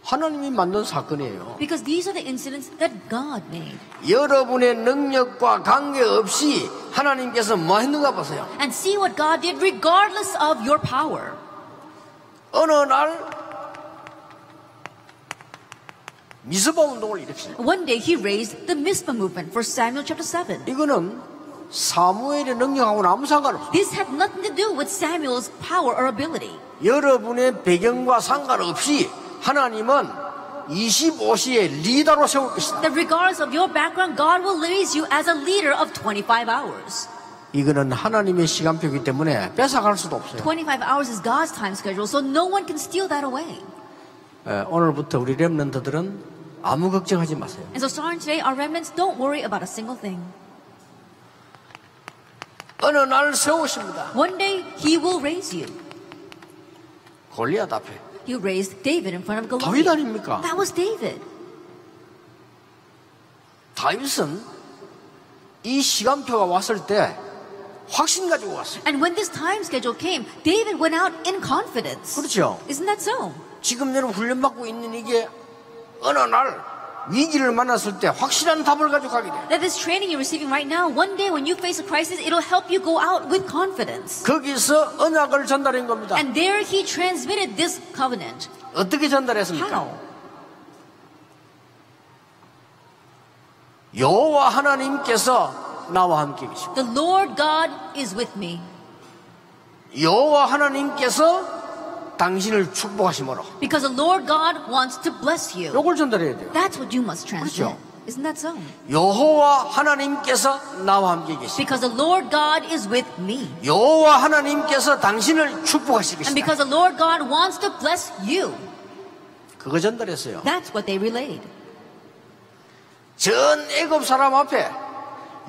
하나님이 만든 사건이에요. Because these are the incidents that God made. 여러분의 능력과 관계없이 하나님께서 뭐 했는가 보세요. And see what God did regardless of your power. 어느 날 미스바 운동을 일으키죠. One day he raised the Mizpah movement for Samuel chapter 7. 이거는 사무엘의 능력하고는 아무 상관없어요. This had nothing to do with Samuel's power or ability. 여러분의 배경과 상관없이 하나님은 25시에 리더로 세울 것이다. That regardless of your background, God will raise you as a leader of 25 hours. 이거는 하나님의 시간표이기 때문에 뺏어갈 수도 없어요. 25 hours is God's time schedule, so no one can steal that away. 에, 오늘부터 우리 렘넌트들은 아무 걱정하지 마세요. And so starting today, our remnants don't worry about a single thing. 어느 날 세우십니다. One day he will raise you. 골리앗 앞에 He raised David in front of 다윗 Goliath. 아닙니까? That was David. 다윗은 이 시간표가 왔을 때 확신 가지고 왔어요. And when this time schedule came, David went out in confidence. 그렇죠. Isn't that so? 지금 여러분 훈련 받고 있는 이게 어느 날 위기를 만났을 때 확실한 답을 가지고 가게 돼요. That this training you're receiving right now, one day when you face a crisis, it'll help you go out with confidence. 거기서 언약을 전달한 겁니다. And there he transmitted this covenant. 어떻게 전달했습니까? How? 여호와 하나님께서 나와 함께 계십니다. The Lord God is with me. 여호와 하나님께서 당신을 축복하심으로 Because the Lord God wants to bless you. 요걸 전달해야 돼요. That's what you must transmit. 그렇죠. Isn't that so? 여호와 하나님께서 나와 함께 계십니다. Because the Lord God is with me. 여호와 하나님께서 당신을 And 축복하시겠습니다. because the Lord God wants to bless you. 그거 전달했어요. That's what they relayed. 전 애굽 사람 앞에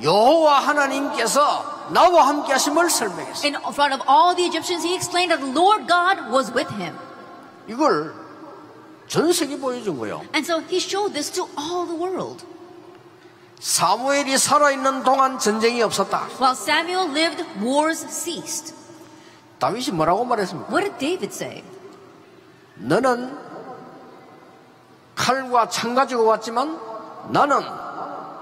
여호와 하나님께서 나와 함께 하심을 설명했어요. In front of all the Egyptians, he explained that the Lord God was with him. 이걸 전 세계 보여준 거예요. And so he showed this to all the world. 사무엘이 살아 있는 동안 전쟁이 없었다. While Samuel lived, wars ceased. 다윗이 뭐라고 말했습니까? What did David say? 너는 칼과 창 가지고 왔지만 나는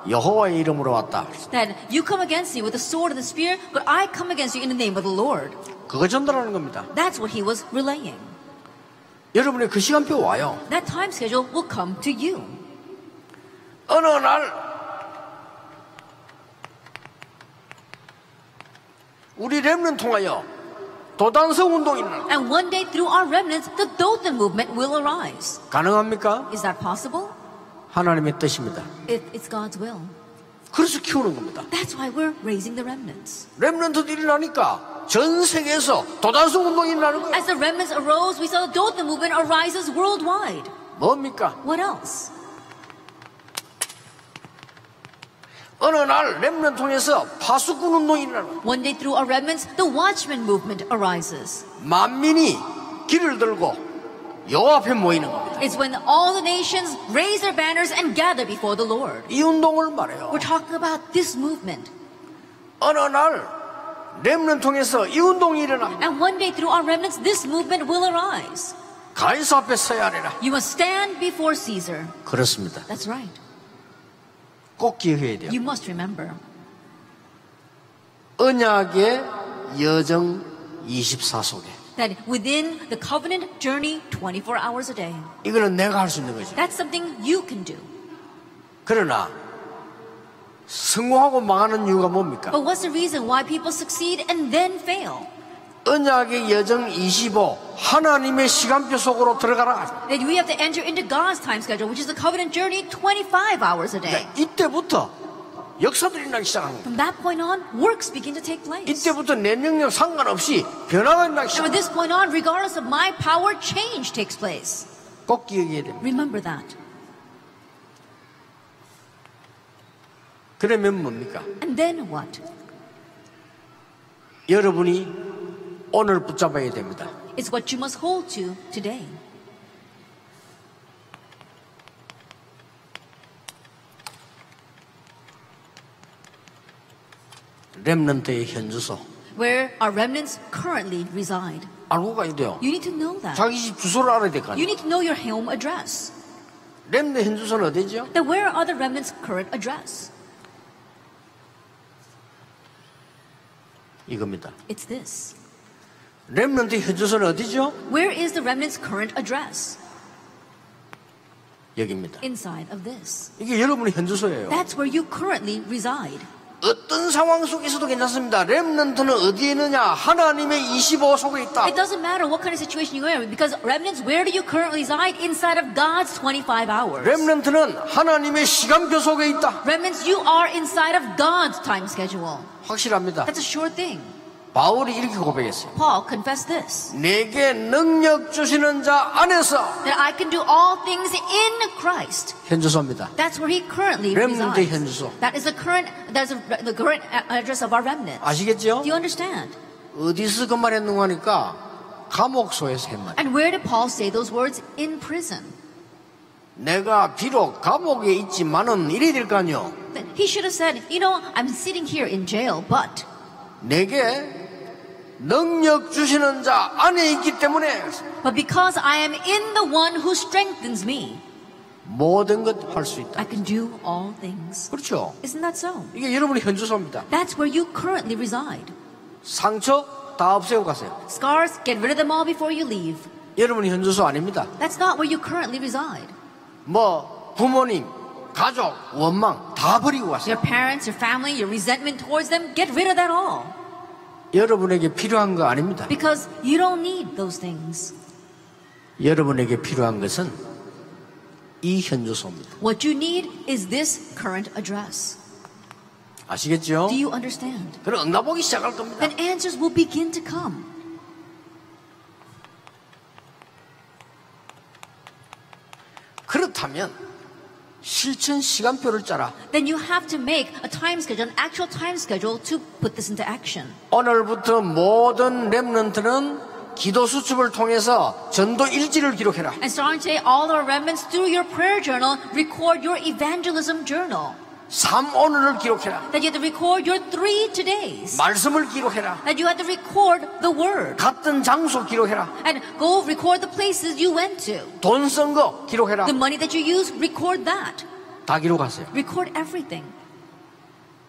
여호와의 이름으로 왔다. That you come against me with the sword and the spear, but I come against you in the name of the Lord. 그거 전달하는 겁니다. That's what he was relaying. 여러분의 그 시간표 와요. That time schedule will come to you. 어느 날 우리 렘는 통하여 도단성 운동이 일어나. And one day through our remnants, the Dothan movement will arise. 가능합니까? Is that possible? 하나님의 뜻입니다. It's God's will. 그래서 키우는 겁니다. That's why we're raising the remnants. 렘넌트들이 일어나니까 전 세계에서 도단수 운동이 일어나는 거예요. As the remnants arose, we saw the Dothan movement arises worldwide. 뭡니까? What else? 어느 날 렘넌트 통해서 파수꾼 운동이 일어나는 One day through our remnants, the Watchman movement arises. 만민이 길을 들고 요 앞에 모이는 겁니다. It's when all the nations raise their banners and gather before the Lord. 이 운동을 말해요. We're talking about this movement. 어느 날 렘넌 통해서 이 운동이 일어나 And one day through our remnants, this movement will arise. 가이사 앞에 서야 하리라. You must stand before Caesar. 그렇습니다. That's right. 꼭 기억해야 돼요. You must remember. 언약의 여정 24 속에 that within the covenant journey 24 hours a day. 이거는 내가 할 수 있는 거죠. That's something you can do. 그러나 성공하고 망하는 이유가 뭡니까? But what's the reason why people succeed and then fail? 언약의 여정 25 하나님의 시간표 속으로 들어가라. That we have to enter into God's time schedule, which is the covenant journey 25 hours a day. 이때부터 역사들이 나기 시작하는 거예요. From that point on, works begin to take place. 이때부터 내 능력 상관없이 변화가 나기 And from 시작합니다. this point on, regardless of my power, change takes place. 꼭 기억해야 됩니다. Remember that. 그러면 뭡니까? And then what? 여러분이 오늘 붙잡아야 됩니다. It's what you must hold to today. 렘넌트의 현주소 Where our remnants currently reside. 알고 가야 돼요. You need to know that. 자기 집 주소를 알아야 될 거 You 아니에요. need to know your home address. 렘넌트 현주소는 어디죠? Then where are the remnants' current address? 이겁니다. It's this. 렘넌트 현주소는 어디죠? Where is the remnants' current address? 여기입니다. Inside of this. 이게 여러분의 현주소예요. That's where you currently reside. 어떤 상황 속에서도 괜찮습니다. 렘넌트는 어디에 있느냐? 하나님의 25 속에 있다. It doesn't matter what kind of situation you're in because remnants, where do you currently reside? Inside of God's 25 hours. 렘넌트는 하나님의 시간표 속에 있다. Remnants, you are inside of God's time schedule. 확실합니다. That's a sure thing. 바울이 이렇게 고백했어요. Paul confessed this. 내게 능력 주시는 자 안에서 That I can do all things in Christ. 현주소입니다. That's where he currently 렘넌트 resides. 현주소. That is the current, that's the current address of our remnants. 아시겠죠? Do you understand? 어디서 그 말했는가 하니까 감옥소에서 했 말. And where did Paul say those words? In prison. 내가 비록 감옥에 있지만은 이래야 될거 아니요. He should have said, you know, I'm sitting here in jail, but 내게 능력 주시는 자 안에 있기 때문에 but because I am in the one who strengthens me, 모든 것 할 수 있다. I can do all things. 그렇죠. Isn't that so? 이게 여러분의 현주소입니다. That's where you currently reside. 상처 다 없애고 가세요. Scars, get rid of them all before you leave. 여러분의 현주소 아닙니다. That's not where you currently reside. 뭐 부모님, 가족, 원망 다 버리고 가세요. Your parents, your family, your resentment towards them, get rid of that all. 여러분에게 필요한 거 아닙니다. Because you don't need those things. 여러분에게 필요한 것은 이 현주소입니다. What you need is this current address. 아시겠죠? Do you understand? 그럼 응답오기 시작할 겁니다. Then answers will begin to come. 그렇다면 실천 시간표를 짜라. Then you have to make a time schedule, an actual time schedule to put this into action. 오늘부터 모든 렘넌트는 기도 수첩을 통해서 전도 일지를 기록해라. And starting today, all our remnants through your prayer journal, record your evangelism journal. 삶 오늘을 기록해라. That you have to record your three todays. 말씀을 기록해라. That you have to record the word. 갔던 장소 기록해라. And go record the places you went to. 돈 쓴 거 기록해라. The money that you use, record that. 다 기록하세요. Record everything.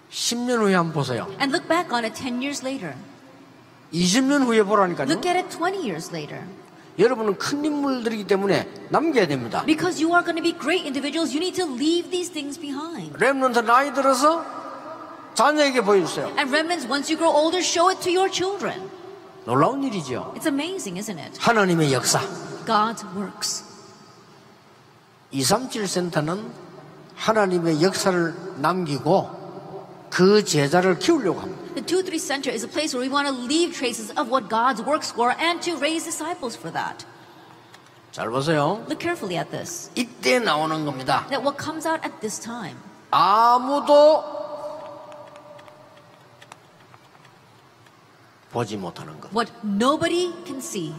10년 후에 한번 보세요. And look back on it 10 years later. 20년 후에 보라니까요. Look at it 20 years later. 여러분은 큰 인물들이기 때문에 남겨야 됩니다. Because you are going to be great individuals, you need to leave these things behind. 렘넌트 나이 들어서 자녀에게 보여주세요. And remnants, once you grow older, show it to your children. 놀라운 일이죠. It's amazing, isn't it? 하나님의 역사. God's works. 237 센터는 하나님의 역사를 남기고 그 제자를 키우려고 합니다. The 2-3 Center is a place where we want to leave traces of what God's works were and to raise disciples for that. 잘 보세요. Look carefully at this. 이때 나오는 겁니다. That what comes out at this time. 아무도 보지 못하는 것. What nobody can see.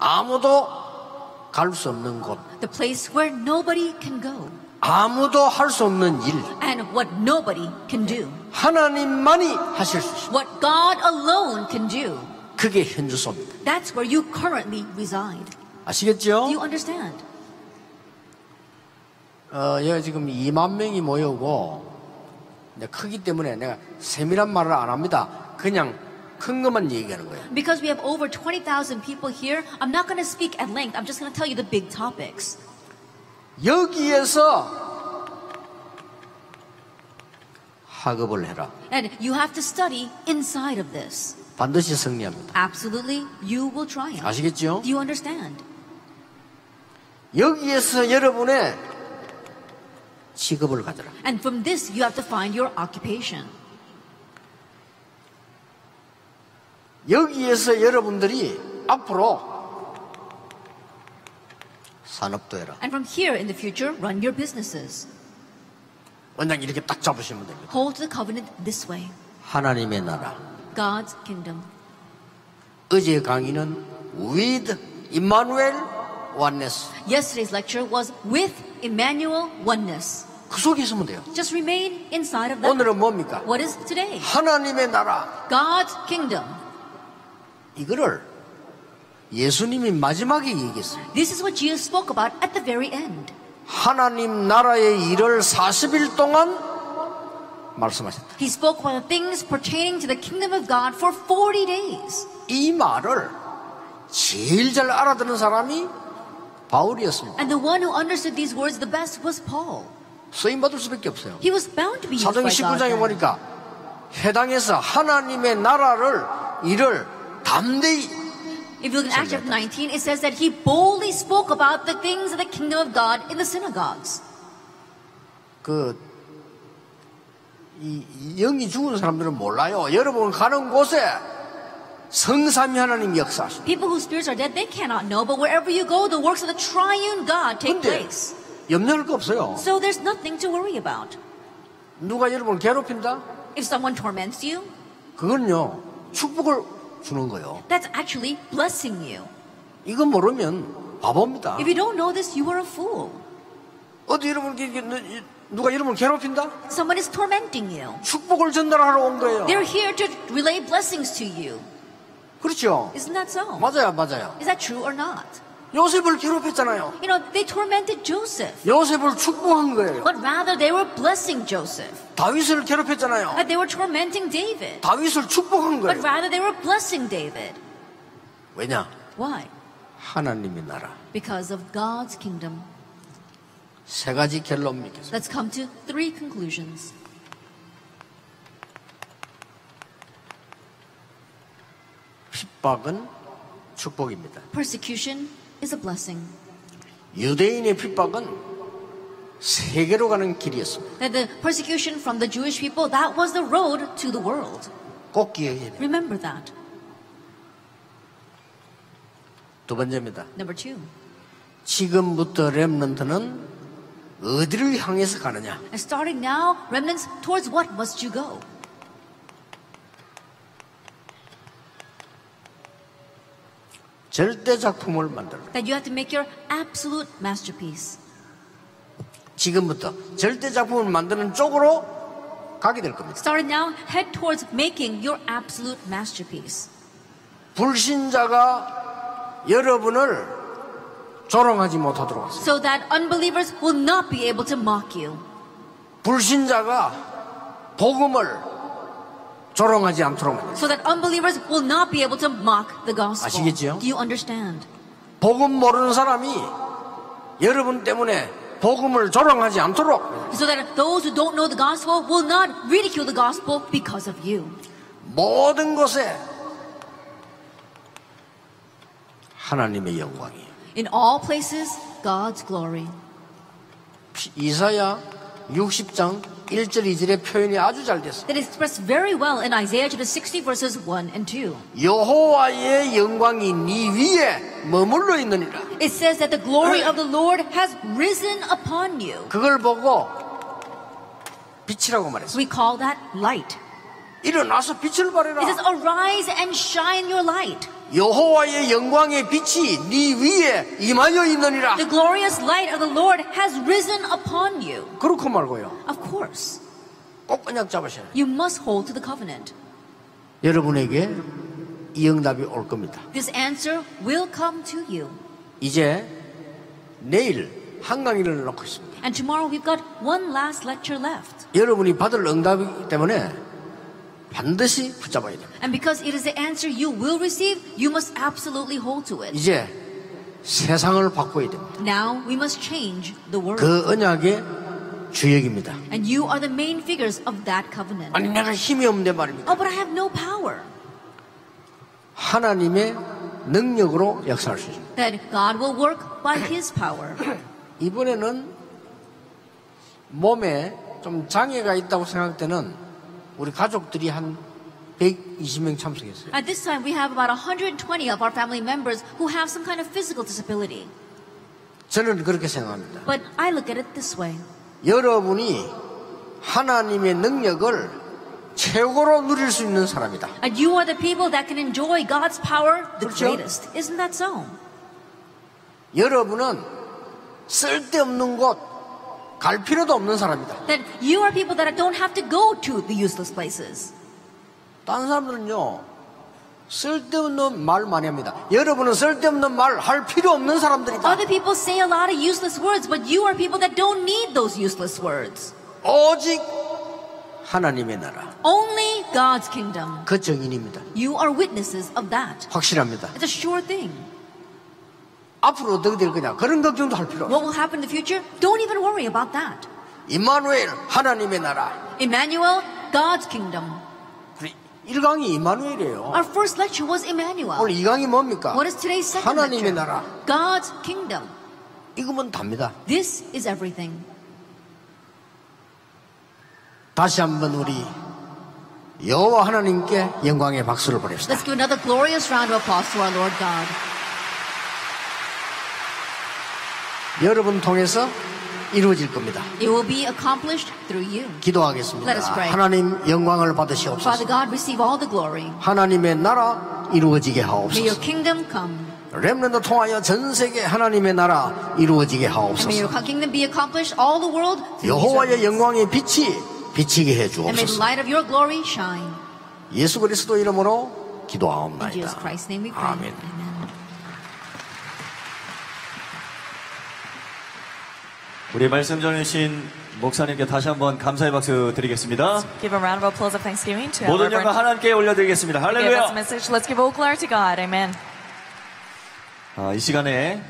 아무도 없는 곳. The place where nobody can go. 아무도 할 수 없는 일. and what nobody can do, 하나님만이 하실 수 있어요. what God alone can do. 그게 현주소입니다. That's where you currently reside. 아시겠죠? Do you understand? 어, 여기 지금 2만 명이 모여오고, 근데 크기 때문에 내가 세밀한 말을 안 합니다. 그냥 큰 것만 얘기하는 거예요. Because we have over 20,000 people here, I'm not going to speak at length. I'm just going to tell you the big topics. 여기에서 학업을 해라. And you have to study inside of this. 반드시 승리합니다. Absolutely, you will triumph. 아시겠죠? Do you understand? 여기에서 여러분의 직업을 가져라. And from this, you have to find your occupation. 여기에서 여러분들이 앞으로 산업도 해라. And from here in the future, run your businesses. 원장 이렇게 딱 잡으시면 됩니다. Hold the covenant this way 하나님의 나라. God's kingdom. 어제 강의는 with Emmanuel oneness. Yesterday's lecture was with Emmanuel oneness. 그 속에 있으면 돼요. Just remain inside of that. 오늘은 뭡니까? What is today? 하나님의 나라. God's kingdom. 이거를 예수님이 마지막에 얘기했어요. This is what Jesus spoke about at the very end. 하나님 나라의 일을 40일 동안 말씀하셨다. He spoke about the things pertaining to the kingdom of God for 40 days. 이 말을 제일 잘 알아듣는 사람이 바울이었습니다. And the one who understood these words the best was Paul. 쓰임 받을 수밖에 없어요. He was bound to be used 사도행 by God. 19장에 then. 보니까 해당해서 하나님의 나라를 일을 담대히 If you look at Acts chapter 19, it says that he boldly spoke about the things of the kingdom of God in the synagogues. 그 이, 이 영이 죽은 사람들은 몰라요. 여러분 가는 곳에 성삼위 하나님 역사하시. People whose spirits are dead, they cannot know, but wherever you go, the works of the triune God take 근데 place. 염려할 거 없어요. So there's nothing to worry about. 누가 여러분을 괴롭힌다? If someone torments you, 그건요 축복을 주는 거예요. that's actually blessing you. 이거 모르면 바보입니다. If you don't know this, you are a fool. 어디 여러분 누가 여러분을 괴롭힌다? Someone is tormenting you. 축복을 전달하러 온 거예요. They're here to relay blessings to you. 그렇죠. Isn't that so? 맞아요, 맞아요. Is that true or not? 요셉을 괴롭혔잖아요. You know, they tormented Joseph. 요셉을 축복한 거예요. But rather, they were blessing Joseph. 다윗을 괴롭혔잖아요. But they were tormenting David. 다윗을 축복한 But 거예요. rather, they were blessing David. 왜냐? Why? 하나님의 나라. Because of God's kingdom. 세 가지 결론 맺겠습니다. Let's come to three conclusions. 핍박은 축복입니다. Persecution is a blessing. 유대인의 핍박은 세계로 가는 길이었습니다. That the persecution from the Jewish people, that was the road to the world. 꼭 기억해야 돼요. Remember that. 두 번째입니다. Number two. 지금부터 렘넌트는 어디를 향해서 가느냐? And starting now, remnants, towards what must you go? 절대 작품을 만들어. That you have to make your absolute masterpiece. 지금부터 절대 작품을 만드는 쪽으로 가게 될 겁니다. Starting now, head towards making your absolute masterpiece. 불신자가 여러분을 조롱하지 못하도록 하세요. So that unbelievers will not be able to mock you. 불신자가 복음을 조롱하지 않도록. So that unbelievers will not be able to mock the gospel. 아시겠죠? Do you understand? 복음 모르는 사람이 여러분 때문에 복음을 조롱하지 않도록 So that those who don't know the gospel will not ridicule the gospel because of you. 모든 것에 하나님의 영광이에요. In all places, God's glory. 이사야 60장 1절 2절의 표현이 아주 잘 됐어요. That is expressed very well in Isaiah chapter 60 verses 1 and 2. 여호와의 영광이 네 위에 머물러 있느니라. It says that the glory of the Lord has risen upon you. 그걸 보고 빛이라고 말했어요. We call that light. 일어나서 빛을 발해라. It says, arise and shine your light. 여호와의 영광의 빛이 네 위에 임하여 있느니라. The glorious light of the Lord has risen upon you. 그렇고 말고요. Of course. 꼭 그냥 잡으셔야 돼요. You must hold to the covenant. 여러분에게 이 응답이 올 겁니다. This answer will come to you. 이제 내일 한강일을 놓고 있습니다. And tomorrow we've got one last lecture left. 여러분이 받을 응답이기 때문에 반드시 붙잡아야 됩니다. And because it is the answer you will receive, you must absolutely hold to it. 이제 세상을 바꿔야 됩니다. Now we must change the world. 그 언약의 주역입니다. And you are the main figures of that covenant. 아니 내가 힘이 없는데 말입니다. Oh, but I have no power. 하나님의 능력으로 역사할 수 있습니다. That God will work by His power. 이번에는 몸에 좀 장애가 있다고 생각되는 우리 가족들이 한 120명 참석했어요. At this time, we have about 120 of our family members who have some kind of physical disability. 저는 그렇게 생각합니다. But I look at it this way. 여러분이 하나님의 능력을 최고로 누릴 수 있는 사람이다. And you are the people that can enjoy God's power the 그렇죠? greatest. Isn't that so? 여러분은 쓸데없는 곳 갈 필요도 없는 사람이다. That you are people that don't have to go to the useless places. 다른 사람들은요 쓸데없는 말 많이 합니다. 여러분은 쓸데없는 말 할 필요 없는 사람들이다. Other people say a lot of useless words, but you are people that don't need those useless words. 오직 하나님의 나라 Only God's kingdom. 그 정인입니다. You are witnesses of that. 확실합니다. It's a sure thing. 앞으로 어떻게 될 거냐 그런 걱정도 할 필요 없어요. What will happen in the future? Don't even worry about that. 임마누엘 하나님의 나라 Emmanuel, God's kingdom. 우리 1강이 임마누엘이에요. Our first lecture was Emmanuel. 오늘 2강이 뭡니까? What is today's second 하나님의 lecture? 나라 God's kingdom. 이거면 답니다. This is everything. 다시 한번 우리 여호와 하나님께 영광의 박수를 보냅시다. Let's give another glorious round of applause to our Lord God. 여러분 통해서 이루어질 겁니다. It will be accomplished through you. 기도하겠습니다. Let us pray. 하나님 영광을 Father 받으시옵소서. God, receive all the glory. 하나님의 나라 이루어지게 May your 하옵소서. kingdom come. 렘넌트 통하여 전 세계 하나님의 나라 이루어지게 하옵소서. your kingdom be accomplished all the world through these 여호와의. 영광의 빛이 비치게 해 주옵소서. light of your glory shine. 예수 그리스도 이름으로 기도하옵나이다. Christ's name we pray. 아멘. 우리 말씀 전해주신 목사님께 다시 한번 감사의 박수 드리겠습니다. Give a round of applause of thanksgiving to 모든 영광. 하나님께 올려드리겠습니다. 할렐루야! Let's give all glory to God. Amen. 아, 이 시간에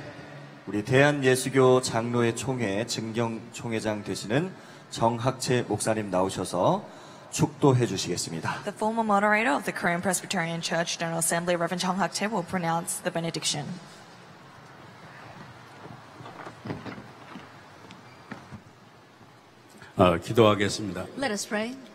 우리 대한예수교 장로회 총회 증경 총회장 되시는 정학채 목사님 나오셔서 축도해 주시겠습니다. The former moderator of the Korean Presbyterian Church General Assembly, Reverend Chung Hak Tae, will pronounce the benediction. 어, 기도하겠습니다. Let us pray.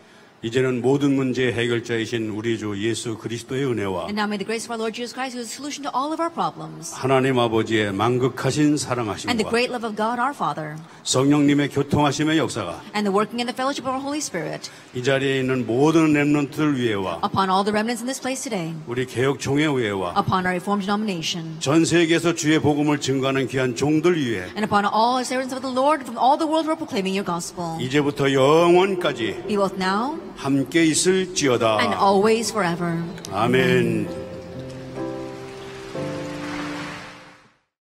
이제는 모든 문제 해결자이신 우리 주 예수 그리스도의 은혜와 And now may the grace of our Lord Jesus Christ, who is the solution to all of our problems, 하나님 아버지의 만극하신 and the 사랑하심과 great love of God our Father, 성령님의 교통하심의 역사가 and the working and the fellowship of our Holy Spirit, 이 자리에 있는 모든 랩런트들 위해와 upon all the remnants in this place today, 우리 개혁총회 위해와 upon our Reformed denomination, 전 세계에서 주의 복음을 증거하는 귀한 종들 위해 and upon all the servants of the Lord from all the world who are proclaiming your gospel, 이제부터 영원까지 be both now 함께 있을지어다. and always forever. 아멘.